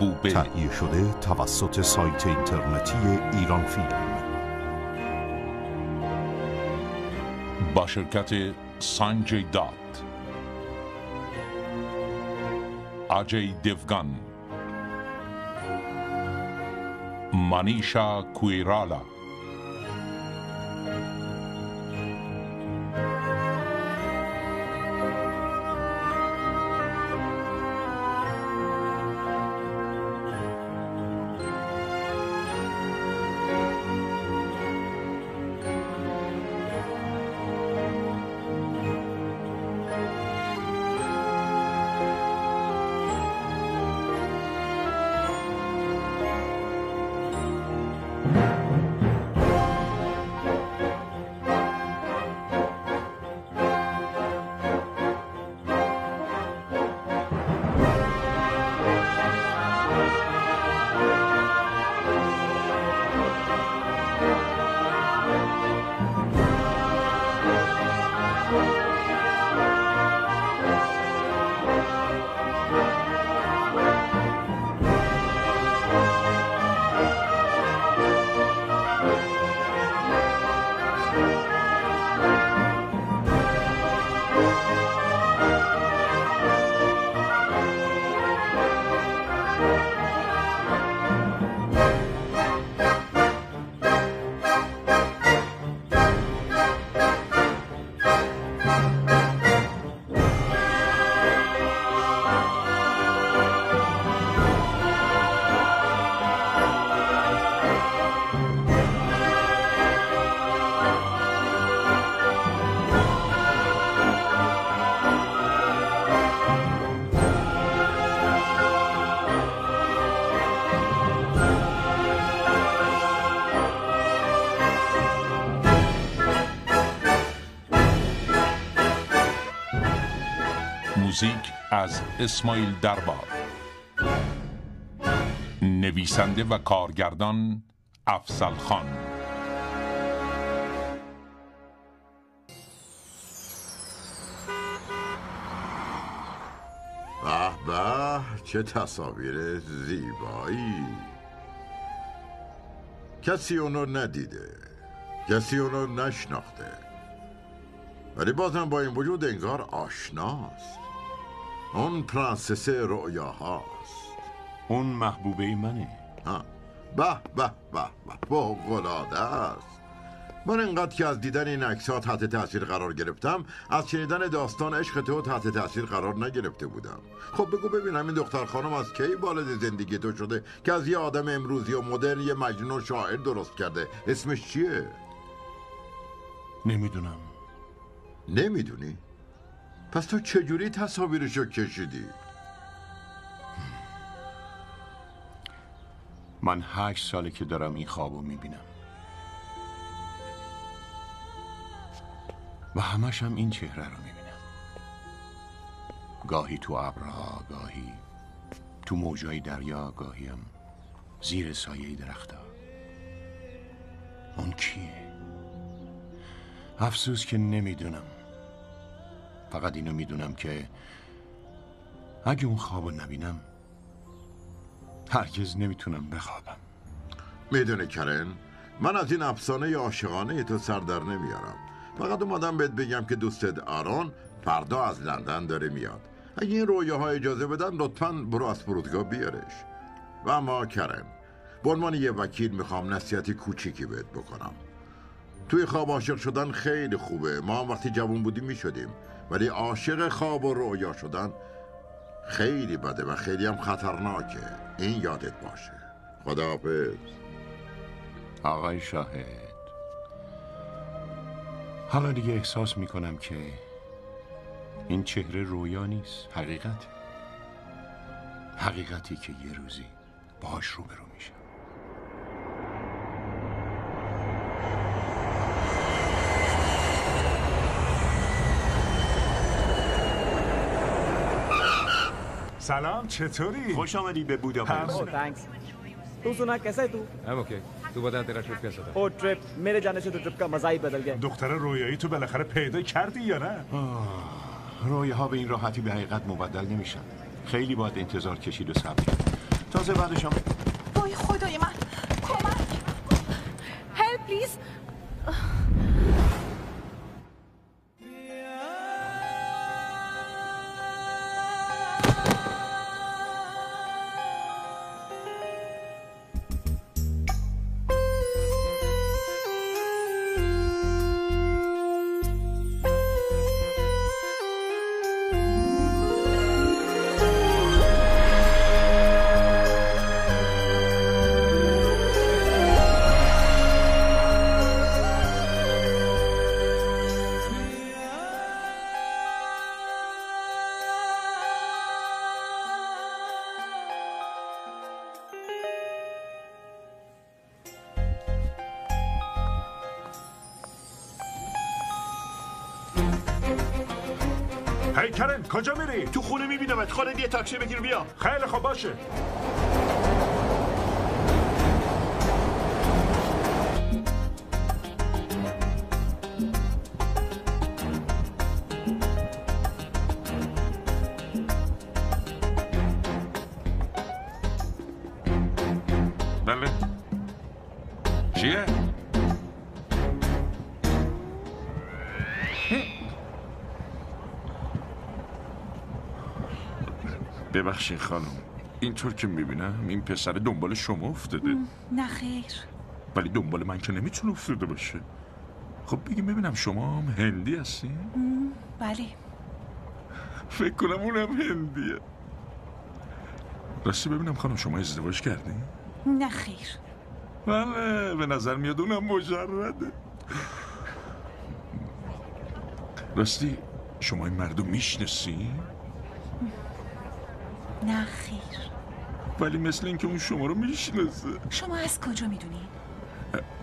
محبوب تهیه شده توسط سایت اینترنتی ایران فیلم با شرکت سانجی دات آجی دیفگان مانیشا کویرالا اسماعیل دربار. نویسنده و کارگردان افسل خان. به به چه تصاویر زیبایی. کسی اونو ندیده کسی اونو نشناخته. ولی بازم با این وجود انگار آشناست. اون پرنسس رؤیاهاست. اون محبوبه منه. ها. به به به به. فوق‌العاده است. من انقدر که از دیدن این عکس ها تحت تاثیر قرار گرفتم از شنیدن داستان عشق تو تحت تاثیر قرار نگرفته بودم. خب بگو ببینم این دختر خانم از کی والد زندگی تو شده که از یه آدم امروزی و مدرن یه مجنون و شاعر درست کرده. اسمش چیه؟ نمی‌دونم. نمی‌دونی؟ پس تو چجوری تصاویرشو کشیدی؟ من هشت ساله که دارم این خوابو می‌بینم. و همش هم این چهره رو می‌بینم. گاهی تو ابرها گاهی تو موجای دریا گاهی زیر سایه درختها اون کیه؟ افسوس که نمی‌دونم. فقط اینو می‌دونم که اگه اون خوابو نبینم هرگز نمی‌تونم بخوابم. می‌دونه کرن من از این افسانه عاشقانه تو سر در نمیارم. فقط اومدم بهت بگم که دوستت آرون فردا از لندن داره میاد. اگه این رویاها اجازه بدن لطفا برو از فرودگاه بیارش. و اما کرن به عنوان یه وکیل می‌خوام نصیحت کوچیکی بهت بکنم. توی خواب عاشق شدن خیلی خوبه. ما هم وقتی جوان بودیم می شدیم ولی عاشق خواب و رویا شدن خیلی بده و خیلی هم خطرناکه. این یادت باشه. خداحافظ. آقای شاهد. حالا دیگه احساس می‌کنم که این چهره رویا نیست. حقیقت. حقیقتی که یه روزی باهاش روبرو میشه سلام چطوری؟ خوش آمدی به بوداپست ओ थैंक्स तू सुना कैसा है तू I'm okay. तू बता तेरा ट्रिप कैसा था ओ ट्रिप मेरे जाने से तो ट्रिप का मजा ही बदल गया دختر رویایی تو بالاخره پیدا کردی یا نه؟ رویاها به این راحتی به حقیقت مبدل نمیشن خیلی باید انتظار کشید و صبر کرد تازه بعدش هم وای خدای من کمک هلپ پلیز کجا میری؟ تو خونه میبینمت. خالد یه تاکسی بگیر بیا. خیلی خوب باشه. ببخشید خانم. اینطور که می‌بینم این پسر دنبال شما افتاده. نه خیر. ولی دنبال من که نمی‌تونه افتاده باشه. خب بگیم ببینم شما هم هندی هستین؟ بله. فکر کنم اونم هندیه. راستی ببینم خانم شما ازدواج کردین؟ نه خیر. بله به نظر میاد اونم مجرده. راستی شما این مردم می‌شناسین؟ نه خیر. ولی مثل اینکه اون شما رو می‌شناسه. شما از کجا می‌دونی؟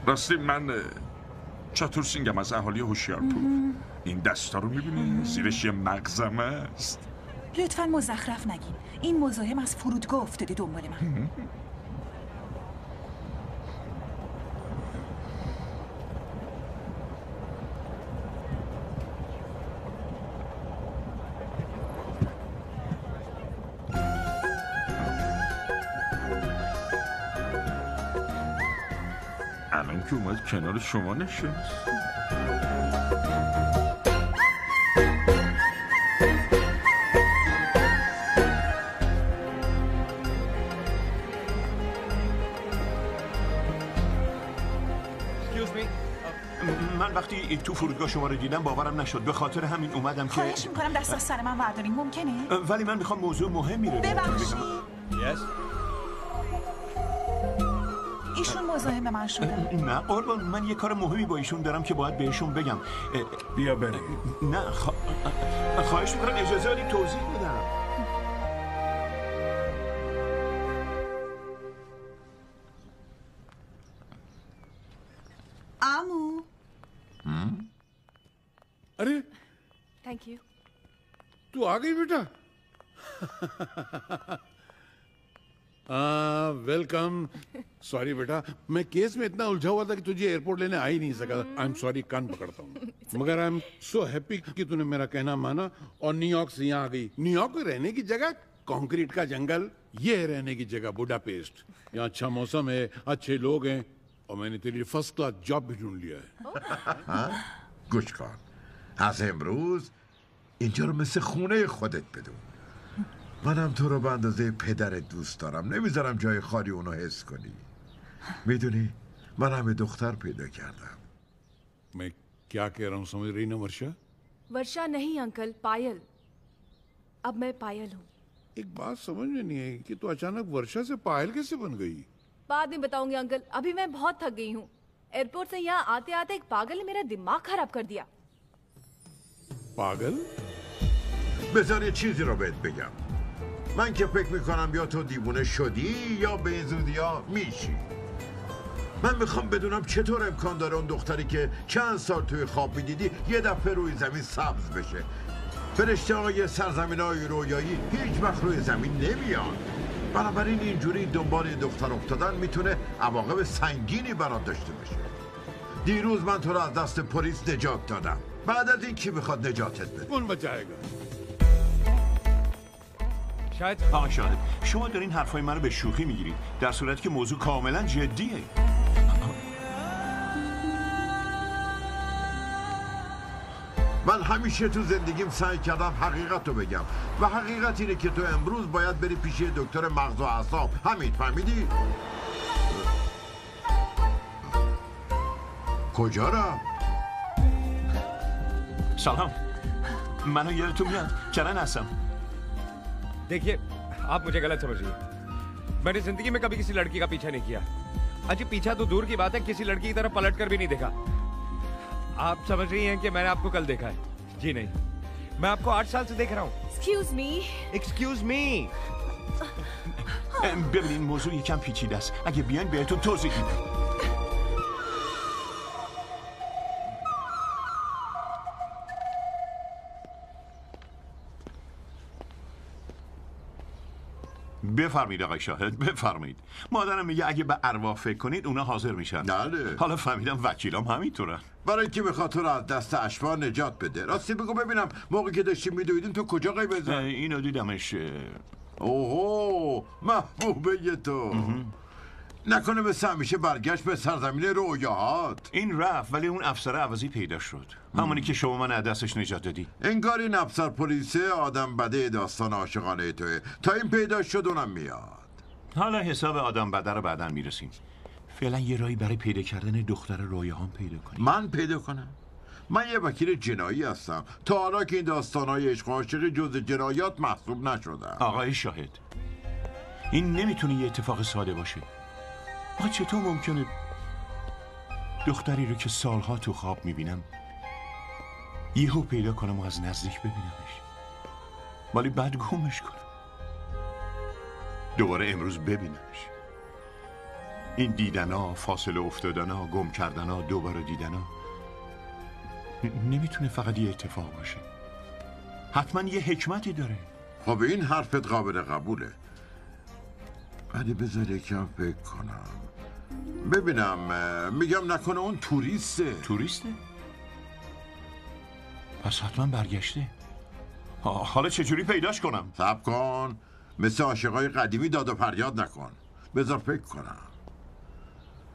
راستی من چطور سینگم از اهالی هوشیارپور. این دستا رو می‌بینی؟ زیرش یه مغزمه است. لطفا مزخرف نگین. این مزاحم از فرودگاه افتاده دنبال من. کنار شما نشست. من وقتی تو فرودگاه شما رو دیدم باورم نشد به خاطر همین اومدم که خواهش می‌کنم دست از سر من بردارین ممکنه؟ ولی من می‌خوام موضوع مهمی رو ببخشید ایشون مزاحم من شده نه قربان من یه کار مهمی با ایشون دارم که باید بهشون بگم. بیا بریم. نه خ... خواهش می‌کنم اجازه بدید توضیح بدم. امو اره؟ Thank you. تو آ گئی بیٹا वेलकम सॉरी बेटा मैं केस में इतना उलझा हुआ था कि तुझे एयरपोर्ट लेने आ ही नहीं सका। आई एम सॉरी कान पकड़ता हूँ। मगर आई एम सो हैप्पी कि तूने मेरा कहना माना और न्यूयॉर्क से यहाँ आ गई। न्यूयॉर्क में रहने की जगह? कंक्रीट का जंगल? ये है रहने की जगह बुडापेस्ट यहाँ अच्छा मौसम है अच्छे लोग हैं और मैंने तेरी फ़र्स्ट क्लास जॉब भी ढूंढ लिया है। कुछ कौन ऐसे से खूने खुद पे दूँ منم تو رو به اندازه پدرت دوست دارم نمیذارم جای خالی اونو حس کنی میدونی من همه دختر پیدا کردم मैं क्या कह रहा हूँ समझ रही ना वर्षा वर्षा नहीं अंकल पायल अब मैं पायल हूँ एक बात समझ में नहीं आई कि तू अचानक वर्षा से पायल कैसे बन गई बाद में बताऊंगी अंकल अभी मैं बहुत थक गई हूँ एयरपोर्ट से यहाँ आते आते एक पागल ने मेरा दिमाग खराब कर दिया पागल بذار یه چیزی رو بهت بگم من که فکر می‌کنم یا تو دیوونه شدی یا به این زودی ها میشی. من می‌خوام بدونم چطور امکان داره اون دختری که چند سال توی خواب می‌دیدی یه دفعه روی زمین سبز بشه. فرشته های سرزمین های رویایی هیچ وقت روی زمین نمیان بنابراین اینجوری دنبال دختر افتادن می‌تونه عواقب سنگینی برات داشته باشه. دیروز من تو رو از دست پلیس نجات دادم. بعد از این کی می‌خواد نجاتت بده؟ اون شاید آقا شاهد شما دارین حرفای منو به شوخی می‌گیرید. در صورتی که موضوع کاملا جدیه. من همیشه تو زندگیم سعی کردم حقیقت رو بگم. و حقیقت اینه که تو امروز باید بری پیش دکتر مغز و اعصاب. همین فهمیدی؟ کجا رفت؟ سلام. منو یادتون میاد. کرن هستم. देखिए आप मुझे गलत समझिए। मैंने ज़िंदगी में कभी किसी लड़की का पीछा नहीं किया। अच्छी पीछा तो दूर की बात है किसी लड़की की तरफ़ पलट कर भी नहीं देखा। आप समझ रही हैं कि मैंने आपको कल देखा है? जी नहीं। मैं आपको आठ साल से देख रहा हूँ। Excuse me excuse me Berlin Mosel, ich kann Pichidas. Agge Björn Berto Tosig. بفرمایید آقای شاهد بفرمایید مادرم میگه اگه به ارواح فکر کنید اونا حاضر میشن. بله. حالا فهمیدم وکیلام همینطورن برای اینکه بخواد تو از دست اشباه نجات بده. راستی بگو ببینم موقعی که داشتیم میدویدیم تو کجا اه، قیب اینو دیدمش اه، اوهو محبوبه تو. نکنه مثل همیشه برگشت به سرزمین رویاهات. این رفت ولی اون افسر عوضی پیدا شد. همونی که شما من از دستش نجات دادی. انگار این افسر پلیسه آدم بده داستان عاشقانه توه. تا این پیدا شد اونم میاد. حالا حساب آدم بده رو بعدا می‌رسیم. فعلا یه راهی برای پیدا کردن دختر رویاهان پیدا کنیم. من پیدا کنم؟ من یه وکیل جنایی هستم. تا حالا که این داستانهای عشق و عاشقی جز جنایات محسوب نشدم آقای شاهد این نمی‌تونه یه اتفاق ساده باشه. آقا چطور ممکنه دختری رو که سالها تو خواب می‌بینم یهو پیدا کنم و از نزدیک ببینمش. ولی بعد گمش کنم. دوباره امروز ببینمش. این دیدنا فاصله افتادنا گم کردنا دوباره دیدنا نمی‌تونه فقط یه اتفاق باشه. حتما یه حکمتی داره. خب این حرفت قابل قبوله. ولی بذار یکم فکر کنم. ببینم میگم نکنه اون توریسته. توریسته؟ پس حتما برگشته. حالا چجوری پیداش کنم؟ سب کن. مثل عاشقای قدیمی داد و فریاد نکن. بذار فکر کنم.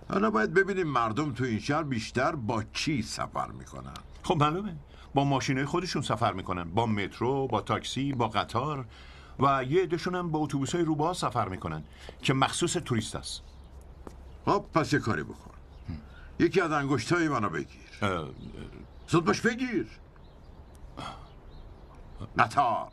حالا باید ببینیم مردم تو این شهر بیشتر با چی سفر می‌کنن. خب معلومه. با ماشینای خودشون سفر می‌کنن. با مترو با تاکسی با قطار. و یه عدهشون هم با اتوبوس های روباه سفر می‌کنن که مخصوص توریست است. خب پس یه کاری بکن. یکی از انگشت های منو بگیر. زود باش بگیر. قطار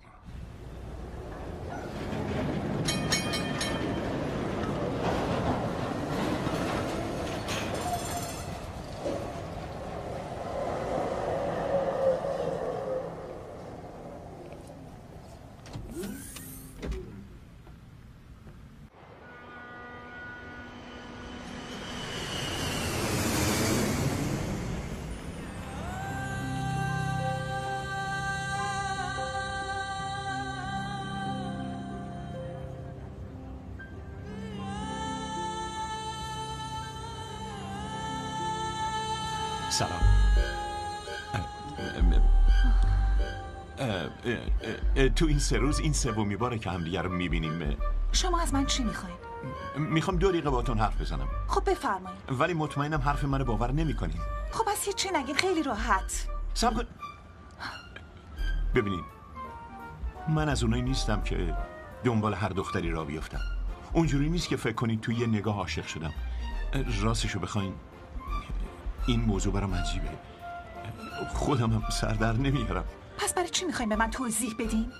تو این سه روز این سومی باره که همدیگه رو می‌بینیم. شما از من چی می‌خواین؟ می‌خوام دو دقیقه باتون حرف بزنم. خب بفرمایید. ولی مطمئنم حرف منو باور نمی‌کنین. خب از هیچی نگین خیلی راحت. سب کن. ببینین من از اونایی نیستم که دنبال هر دختری را بیفتم. اونجوری نیست که فکر کنید توی یه نگاه عاشق شدم. راستشو بخواین. این موضوع برام عجیبه. خودم هم سردر نمیارم. پس برای چی می‌خوایم به من توضیح بدین؟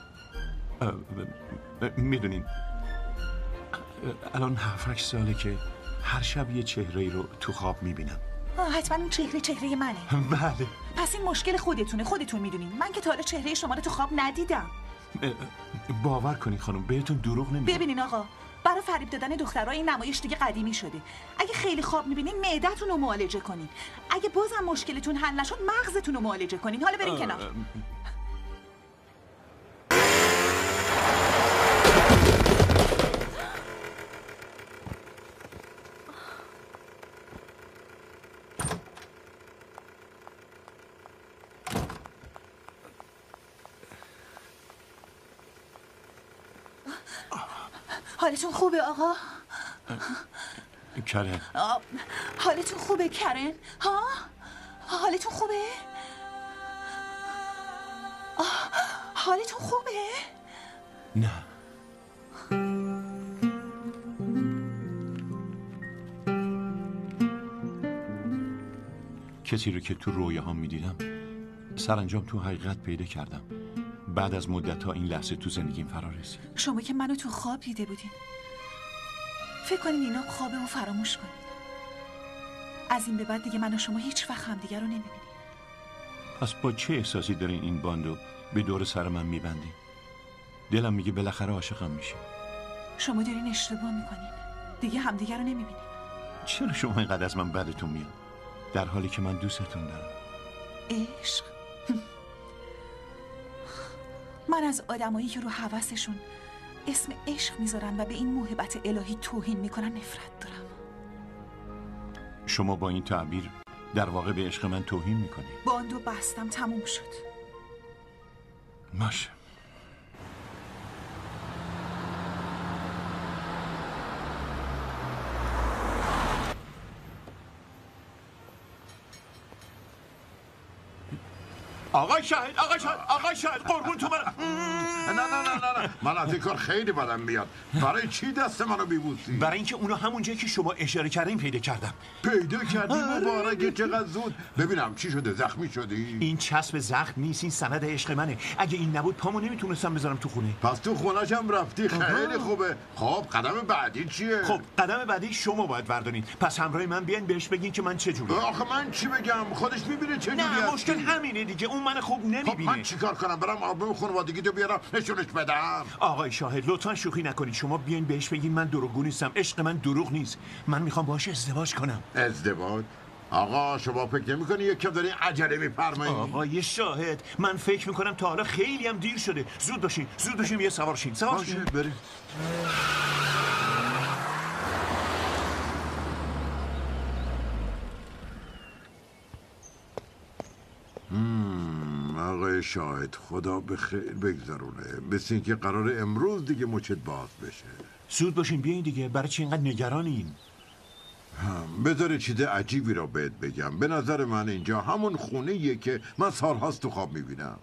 می‌دونین. الان هفت ساله که هر شب یه چهره رو تو خواب می‌بینم. حتما اون چهره چهره منه. بله. پس این مشکل خودتونه. خودتون می‌دونین. من که تا حالا چهره شما رو تو خواب ندیدم. باور کنی خانم. بهتون دروغ نمیگم. ببینین آقا. برای فریب دادن دخترها این نمایش دیگه قدیمی شده. اگه خیلی خواب می‌بینین معدتون رو معالجه کنین. اگه بازم مشکلتون حل نشد مغزتون رو معالجه کنین. حالا برین کنار. حالتون خوبه آقا؟ کرن حالتون خوبه کرن؟ ها؟ حالتون خوبه؟ آه، حالتون خوبه؟ نه کسی رو که تو رویه ها می‌دیدم سرانجام تو حقیقت پیدا کردم بعد از مدت ها این لحظه تو زندگیم فرا رسید. شما که منو تو خواب دیده بودین. فکر کنین اینا خوابه و فراموش کنین. از این به بعد دیگه من و شما هیچ وقت همدیگه رو نمی‌بینیم. پس با چه احساسی دارین این باندو به دور سر من میبندین؟ دلم میگه بالاخره عاشقم میشه شما دارین اشتباه می‌کنین. دیگه همدیگه رو نمی‌بینیم. چرا شما اینقدر از من بدتون میاد؟ در حالی که من دوستتون دارم. عشق. من از آدمایی که رو حوثشون اسم عشق می‌ذارن و به این موهبت الهی توهین می‌کنن نفرت دارم. شما با این تعبیر در واقع به عشق من توهین می‌کنید؟ باندو بستم تموم شد. باشه آقای شاهد آقای شاهد آقای شاهد قربون تو من. نه نه نه نه نه. من از این کار خیلی بدم میاد. برای چی دست منو بیبوسی؟ برای اینکه اونو همون جایی که شما اشاره کردین پیدا کردم. پیدا کردی؟ مبارکه چقدر زود. ببینم چی شده زخمی شدی؟ این چسب زخم نیست این سند عشق منه. اگه این نبود پامو نمی‌تونستم بذارم تو خونه. پس تو خونش هم رفتی خیلی خوبه. خب قدم بعدی چیه؟ خب قدم بعدی شما باید بردارین پس همراه من بیاین بهش بگین که من چجوری آخه من چی بگم؟ خودش می‌بینه چه نه مشکل همینه دیگه. اون من خوب خب من نمی‌بینه چیکار کنم؟ برم آلبوم خانوادگی تو بیارم نشونش بدم. آقای شاهد لطفا شوخی نکنید. شما بیاین بهش بگین من دروغگو نیستم. عشق من دروغ نیست. من می‌خوام باهاش ازدواج کنم. ازدواج؟ آقا شما فکر نمی کنی یک کم داری عجله میفرمایی؟ آقای شاهد من فکر می‌کنم تا حالا خیلی هم دیر شده. زود باشین زود باشین یه سوار شین. سوار شین. بریم. مم، آقای شاهد خدا به خیر بگذرونه. مثل اینکه قرار امروز دیگه مچت باز بشه. زود باشین بیاین دیگه. برای چی اینقدر نگرانین؟ بذار چیز عجیبی را بهت بگم. به نظر من اینجا همون خونه یه که من سالهاست تو خواب می‌بینم.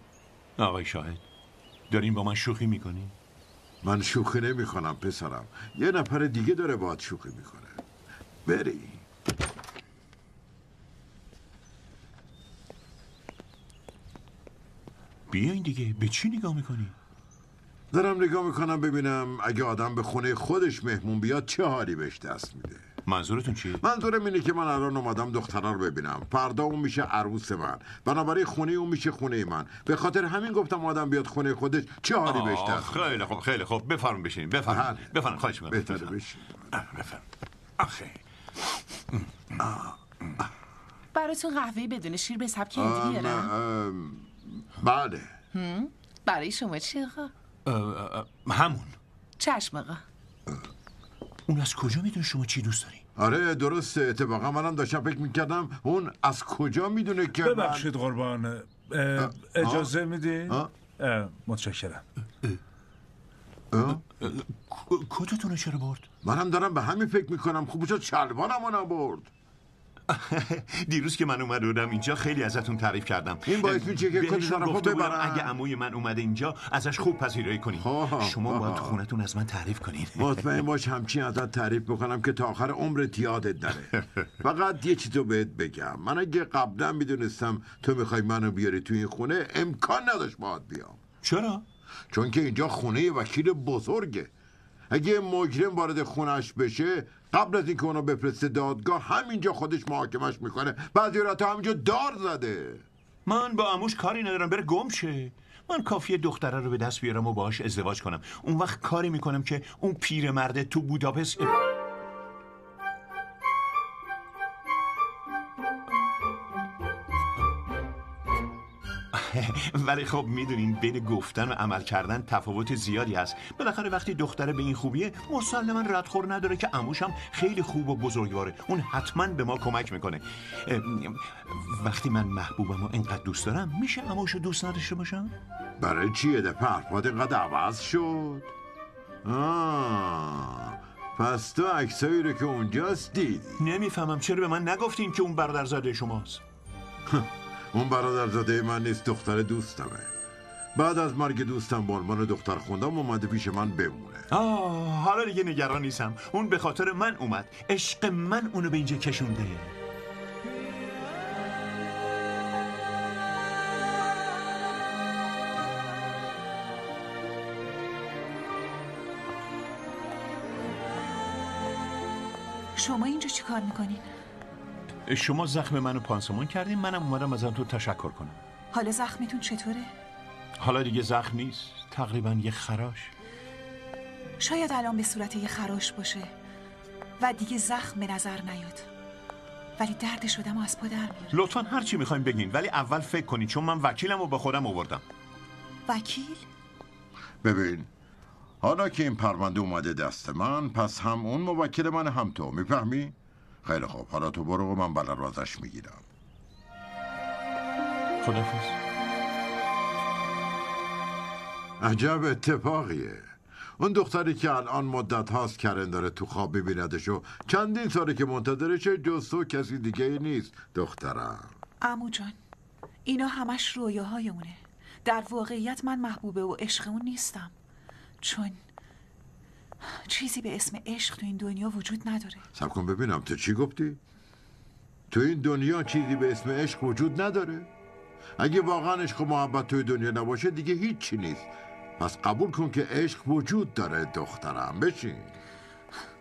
آقای شاهد دارین با من شوخی می‌کنین؟ من شوخی نمی کنم پسرم. یه نفر دیگه داره باید شوخی می‌کنه. بری. بیاین دیگه. به چی نگاه می‌کنین دارم نگاه می‌کنم ببینم اگه آدم به خونه خودش مهمون بیاد چه حالی بهش دست میده. منظورتون چیه؟ منظورم اینه که من الان اومدم دخترها رو ببینم. فردا اون میشه عروس من. بنابراین خونه اون میشه خونه من. به خاطر همین گفتم آدم بیاد خونه خودش چه حالی بهش دست میده. خیلی خوب خیلی خوب. بفرم بشین بفرم. بفرم خواهش می‌کنم. بهتره بفرم. بشین بفرم آخه. براتون قهوه بدون شیر به سبک هندی ام، بیارم بله. برای شما چی آقا؟ همون. چشم آقا. اون از کجا می‌دونه شما چی دوست داری؟ آره درسته. اتفاقا منم داشتم فکر می‌کردم اون از کجا می‌دونه که من- ببخشید قربان. اجازه. اه، متشکرم. کتتون چرا برد؟ منم دارم به همین فکر می‌کنم. خوب شد شلوارم رو نبرد دیروز که من اومده بودم اینجا خیلی ازتون تعریف کردم. این باعث میشه که کلی بودم ببرن. اگه عموی من اومده اینجا ازش خوب پذیرایی کنین شما باید. تو خونتون از من تعریف کنین مطمئن باش همچین ازت تعریف بکنم که تا آخر عمرت یادت نره. فقط یه چیزو بهت بگم. من اگه قبلا می‌دونستم تو می‌خوای منو بیاری تو این خونه امکان نداشت باید بیام. چرا؟ چون که اینجا خونه وکیل بزرگه. اگه مجرم وارد خونش بشه قبل از اینکه اونو بفرسته دادگاه همینجا خودش محاکمش می‌کنه. بعضی رات همینجا دار زده. من با عموش کاری ندارم بره گم شه. من کافیه دختره رو به دست بیارم و باهاش ازدواج کنم. اون وقت کاری می‌کنم که اون پیرمرده تو بوداپست ولی خب می‌دونین بین گفتن و عمل کردن تفاوت زیادی هست. بالاخره وقتی دختره به این خوبیه مسلما ردخور نداره که عموشم خیلی خوب و بزرگواره. اون حتما به ما کمک می‌کنه. وقتی من محبوبم و اینقدر دوست دارم میشه عموشو دوست نداشته باشم؟ برای چی یه دفعه حرفات اینقدر عوض شد. آه پس تو عکسایی رو که اونجاست دیدی. نمی‌فهمم چرا به من نگفتین که اون برادرزاده شماست. اون برادرزاده من نیست دختر دوستمه. بعد از مرگ دوستم به عنوان دختر خوندم اومده پیش من بمونه. آه حالا دیگه نگران نیستم. اون به خاطر من اومد. عشق من اونو به اینجا کشونده. شما اینجا چی کار می‌کنین؟ شما زخم منو پانسمان کردین منم اومدم ازم تو تشکر کنم. حالا زخمتون چطوره؟ حالا دیگه زخم نیست. تقریبا یه خراش. شاید الان به صورت یه خراش باشه و دیگه زخم به نظر نیاد. ولی درد شدم و از پا در میاره لطفا هر چی می‌خوایم بگین ولی اول فکر کنین چون من وکیلم و با خودم آوردم. وکیل؟ ببین حالا که این پرونده اومده دست من پس هم اون موکل من هم تو. می‌فهمی؟ خیلی خوب. حالا تو برو و من رو ازش می‌گیرم. خدافز عجب اتفاقیه. اون دختری که الان مدت هاست کرن داره تو خواب میبیندش و چندین ساله که منتظرشه جز تو کسی دیگه ای نیست دخترم. امو جان اینا همش رویاهای اونه در واقعیت من محبوبه و عشق اون نیستم. چون چیزی به اسم عشق تو این دنیا وجود نداره. سب کن ببینم تو چی گفتی؟ تو این دنیا چیزی به اسم عشق وجود نداره. اگه واقعا عشق و محبت توی دنیا نباشه دیگه هیچی نیست. پس قبول کن که عشق وجود داره دخترم. بشین.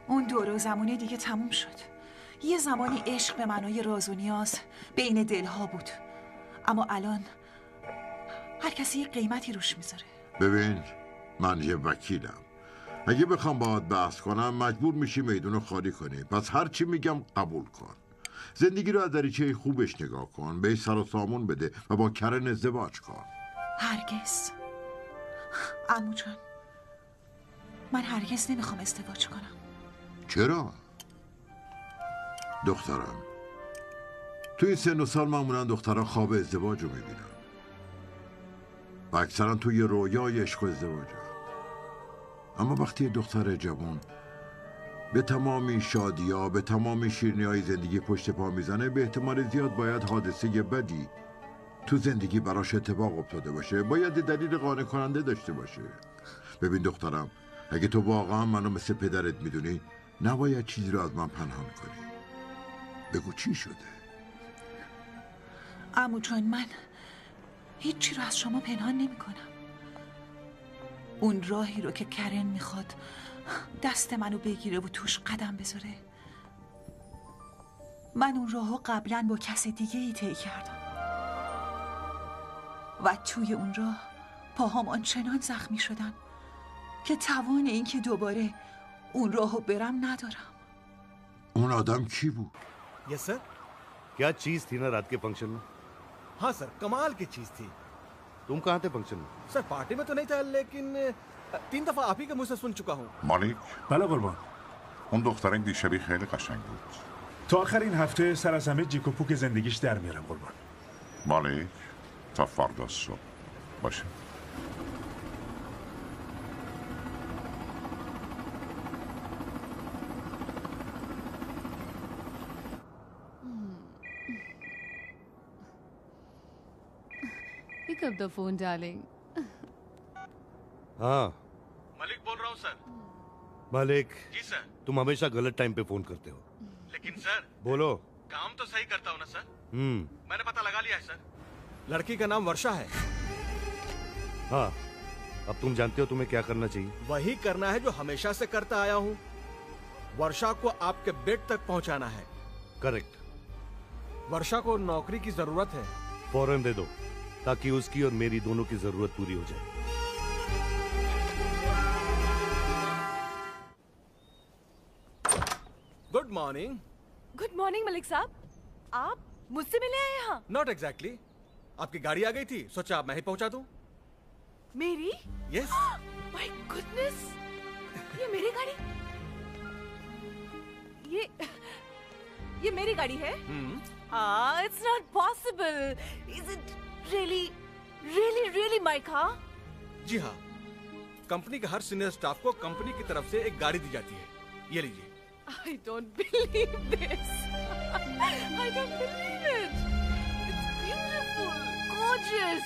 اون دوره و زمانه دیگه تموم شد. یه زمانی عشق به معنای راز و نیاز بین دلها بود. اما الان هر کسی یه قیمتی روش می‌ذاره. ببین من یه وکیلم. اگه بخوام باهات بحث کنم مجبور میشی میدون رو خالی کنی. پس هر چی میگم قبول کن. زندگی رو از دریچه خوبش نگاه کن بهش سر و سامون بده و با کرن ازدواج کن. هرگز. امو جان من هرگز نمی‌خوام ازدواج کنم. چرا؟ دخترم. توی این سن و سال معمولا دخترها خواب ازدواج رو می‌بینن. و اکثرا توی رویای عشق و ازدواج اما وقتی دختر جوان به تمامی شادیا به تمامی شیرنی های زندگی پشت پا می‌زنه به احتمال زیاد باید حادثه بدی تو زندگی براش اتفاق افتاده باشه. باید دلیل قانع کننده داشته باشه. ببین دخترم اگه تو واقعا منو مثل پدرت می‌دونی نباید چیزی رو از من پنهان کنی. بگو چی شده؟ امو جان من هیچی رو از شما پنهان نمی کنم اون راهی رو که کرن می‌خواد دست منو بگیره و توش قدم بذاره. من اون راهو قبلا با کس دیگه ای طی کردم. و توی اون راه پاهام آنچنان زخمی شدن که توان این که دوباره اون راهو برم ندارم. اون آدم کی بود؟ یه سر؟ کیا چیز تھی نا رات کے فنکشن میں ہاں سر کمال کی چیز تھی तुम कहाँ थे फंक्शन में सर पार्टी में तो नहीं था लेकिन अ, तीन दफा आप ही के मुंह से सुन चुका हूँ مالیک بله قربان اون دختر دیشبی خیلی قشنگ بود تا آخر این هفته سر از همه جیک و پوک زندگیش در میارم قربان مالیک تا فردا صبح باشه up the phone, darling. हाँ। मलिक बोल रहा हूँ सर। मालिक जी सर। तुम हमेशा गलत टाइम पे फ़ोन करते हो। लेकिन सर बोलो। काम तो सही करता हूँ ना सर? हम्म। मैंने पता लगा लिया है सर। लड़की का नाम वर्षा है। हाँ अब तुम जानते हो तुम्हें क्या करना चाहिए। वही करना है जो हमेशा से करता आया हूँ। वर्षा को आपके बेड तक पहुँचाना है। करेक्ट वर्षा को नौकरी की ज़रूरत है। फ़ौरन दे दो। ताकि उसकी और मेरी दोनों की ज़रूरत पूरी हो जाए। Good morning good morning Malik साहब। आप मुझसे मिले हैं यहाँ? नॉट एग्जैक्टली आपकी गाड़ी आ गई थी सोचा आप मैं ही पहुँचा दूँ। मेरी? यस माय गुडनेस ये मेरी गाड़ी? ये ये मेरी गाड़ी है? Ah, it's not possible. Is really really really mica जी हाँ। कंपनी के हर सीनियर स्टाफ को कंपनी की तरफ़ से एक गाड़ी दी जाती है। ये लीजिए। I don't believe this I don't believe it it's beautiful gorgeous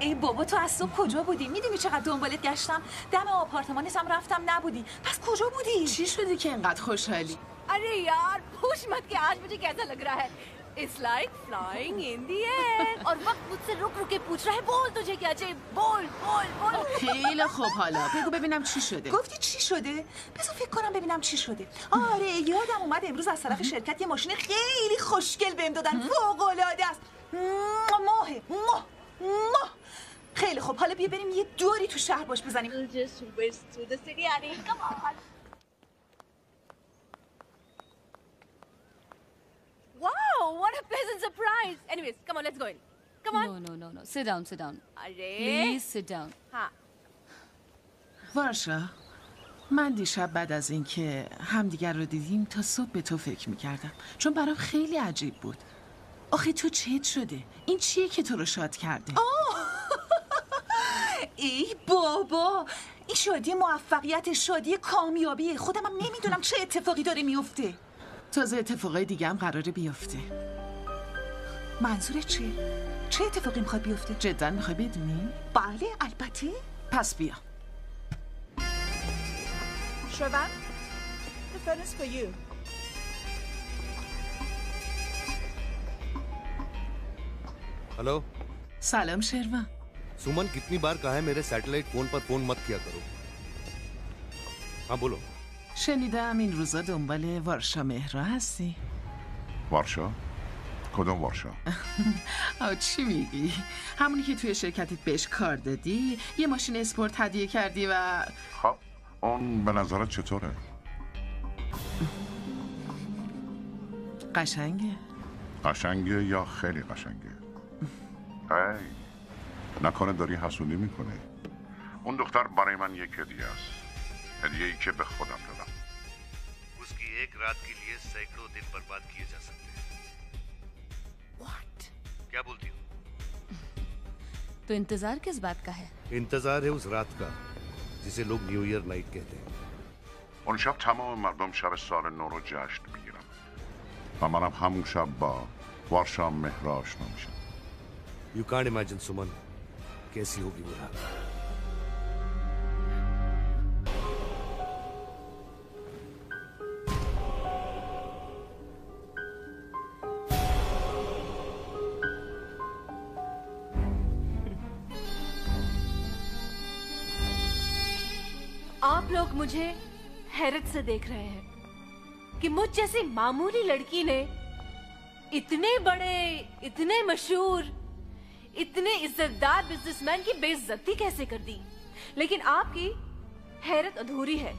ای بابا تو از صبح کجا بودی میدونی چقدر دنبالت گشتم دم آپارتمانت هم رفتم نبودی پس کجا بودی چی شدی که انقدر خوشحالی अरे यार पूछ मत कि आज मुझे कैसा लग रहा है It's like flying in the air. और वक्त मुझसे रुक रुक के पूछ रहा है बोल तुझे क्या चाहिए बोल बोल बोल خیلی خوب حالا بگو ببینم چی شده گفتی چی شده بذار فکر کنم ببینم چی شده آره یادم اومد امروز از طرف شرکت یه ماشین خیلی خوشگل بهم دادن فوق العاده است مواه، ماهه ماه ما خیلی خوب حالا بیا بریم یه دوری تو شهر باش بزنیم Wow, what a pleasant surprise. Anyways, come on, let's go in. Come on. No, no, no, no. Sit down, sit down. آره. Please sit down. ها. وارشا من دیشب بعد از اینکه همدیگر رو دیدیم تا صبح به تو فکر می‌کردم چون برام خیلی عجیب بود آخه تو چت شده؟ این چیه که تو رو شاد کرده؟ ای بابا! این شادی موفقیت شادی کامیابی خودم هم نمی‌دونم چه اتفاقی داره میفته تازه اتفاقای دیگه هم قراره بیفته. منظورت چیه؟ چه اتفاقی می‌خواد بیفته؟ جدا می‌خوای بدونی؟ بله البته. پس بیا. Chauvin, the phone is for you. Hello سلام شروان सुमन कितनी बार कहा है मेरे satellite phone पर फोन मत किया करो हाँ बोलो شنیدم این روزا دنبال وارشا مهرا هستی وارشا کدوم وارشا آه چی میگی؟ همونی که توی شرکتت بهش کار دادی یه ماشین اسپورت هدیه کردی و خب اون به نظرت چطوره قشنگه قشنگه یا خیلی قشنگه ای نکنه داری حسودی میکنی اون دختر برای من یک هدیه است هدیه ای که به خودم دادم उसकी एक रात के लिए सैकड़ों दिन बर्बाद किए जा सकते हैं क्या बोलती हो तो इंतजार किस बात का है इंतजार है उस रात का जिसे लोग न्यू ईयर नाइट कहते हैं اون شب تمام مردم شب سال نو رو جشن میگیرن و منم همون شب با وارشا مهرا آشنا میشم यू कांट इमेजिन सुमन कैसी होगी वो रात? आप लोग मुझे हैरत से देख रहे हैं कि मुझ जैसी मामूली लड़की ने इतने बड़े, इतने मशहूर इतने इज्जतदार बिजनेसमैन की बेइज्जती कैसे कर दी लेकिन आपकी हैरत अधूरी है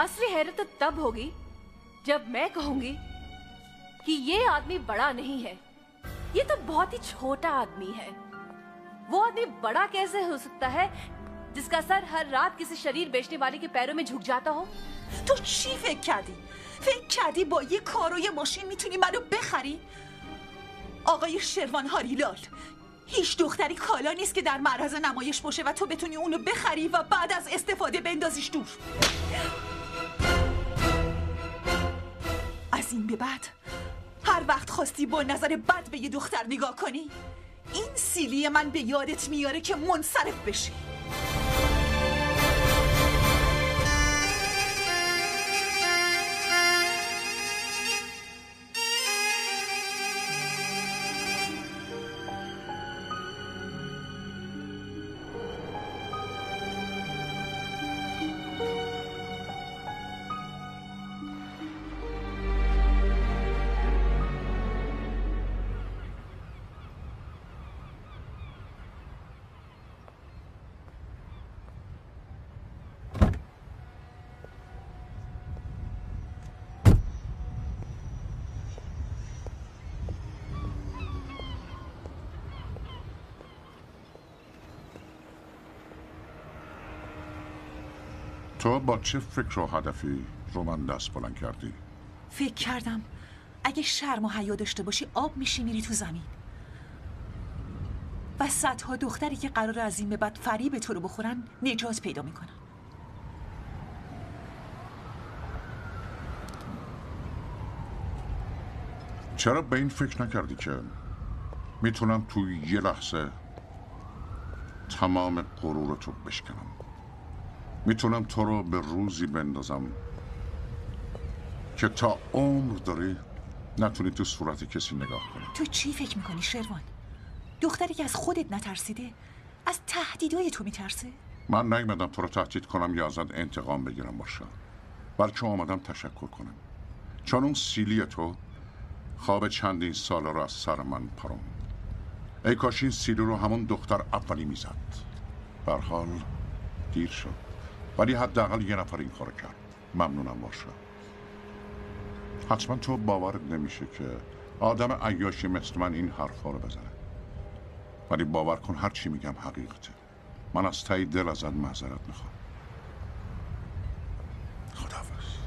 असली हैरत तो तब होगी जब मैं कहूंगी कि ये आदमी बड़ा नहीं है ये तो बहुत ही छोटा आदमी है वो आदमी बड़ा कैसे हो सकता है जिसका सर हर रात किसी शरीर बेचने वाले के पैरों में झुक जाता हो تو چی فکر کردی؟ فکر کردی با یه کار و یه ماشین میتونی منو بخری؟ آقای شروان هاریلال هیچ دختری کالا نیست که در معرض نمایش باشه و تو بتونی اونو بخری و بعد از استفاده بندازیش دور. از این به بعد هر وقت خواستی با نظر بد به یه دختر نگاه کنی این سیلی من به یادت میاره که منصرف بشی. تو با چه فکر و هدفی رو من دست بلند کردی؟ فکر کردم اگه شرم و حیا داشته باشی آب میشی میری تو زمین. و صدها دختری که قرار از این به بعد فریب تو رو بخورن نجات پیدا می‌کنن. چرا به این فکر نکردی که می‌تونم توی یه لحظه تمام غرور تو بشکنم؟ می‌تونم تو رو به روزی بندازم که تا عمر داری نتونی تو صورت کسی نگاه کنی. تو چی فکر می‌کنی شروان؟ دختری که از خودت نترسیده از تهدیدای تو میترسه؟ من نیومدم تو رو تهدید کنم یا ازت انتقام بگیرم باشه. بلکه آمدم تشکر کنم. چون اون سیلی تو خواب چندین سال رو از سر من پرام ای کاش این سیلی رو همون دختر اولی می‌زد. حال دیر شد. ولی حداقل یه نفر این کارو کرد. ممنونم باشه حتما تو باورت نمیشه که آدم عیاشی مثل من این حرفا رو بزنه. ولی باور کن هر چی میگم حقیقته. من از تایی دل ازت معذرت می‌خوام خداحافظ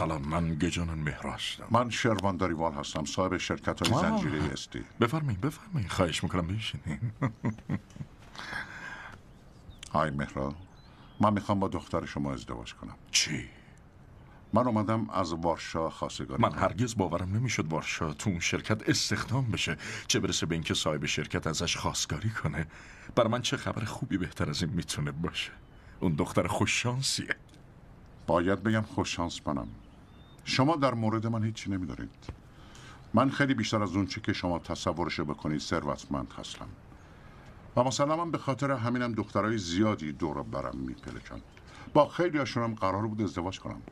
سلام من گجانن مهرا هستم. من شروان داریوال هستم صاحب شرکت های. زنجیره استی بفرمایید بفرمایید خواهش می‌کنم بشینین. های مهرا من می‌خوام با دختر شما ازدواج کنم. چی؟ من اومدم از وارشا خواستگاری من. هرگز باورم نمی‌شد وارشا تو اون شرکت استخدام بشه. چه برسه به اینکه صاحب شرکت ازش خواستگاری کنه. بر من چه خبر خوبی بهتر از این می‌تونه باشه. اون دختر خوششانسیه. باید بگم خوششانس منم. شما در مورد من هیچی نمیدارید. من خیلی بیشتر از اون چی که شما تصورشو بکنید ثروتمند هستم. و مثلا من به خاطر همینم دخترای زیادی دور برم میپلکن با خیلی هاشونم قرار بود ازدواج کنم.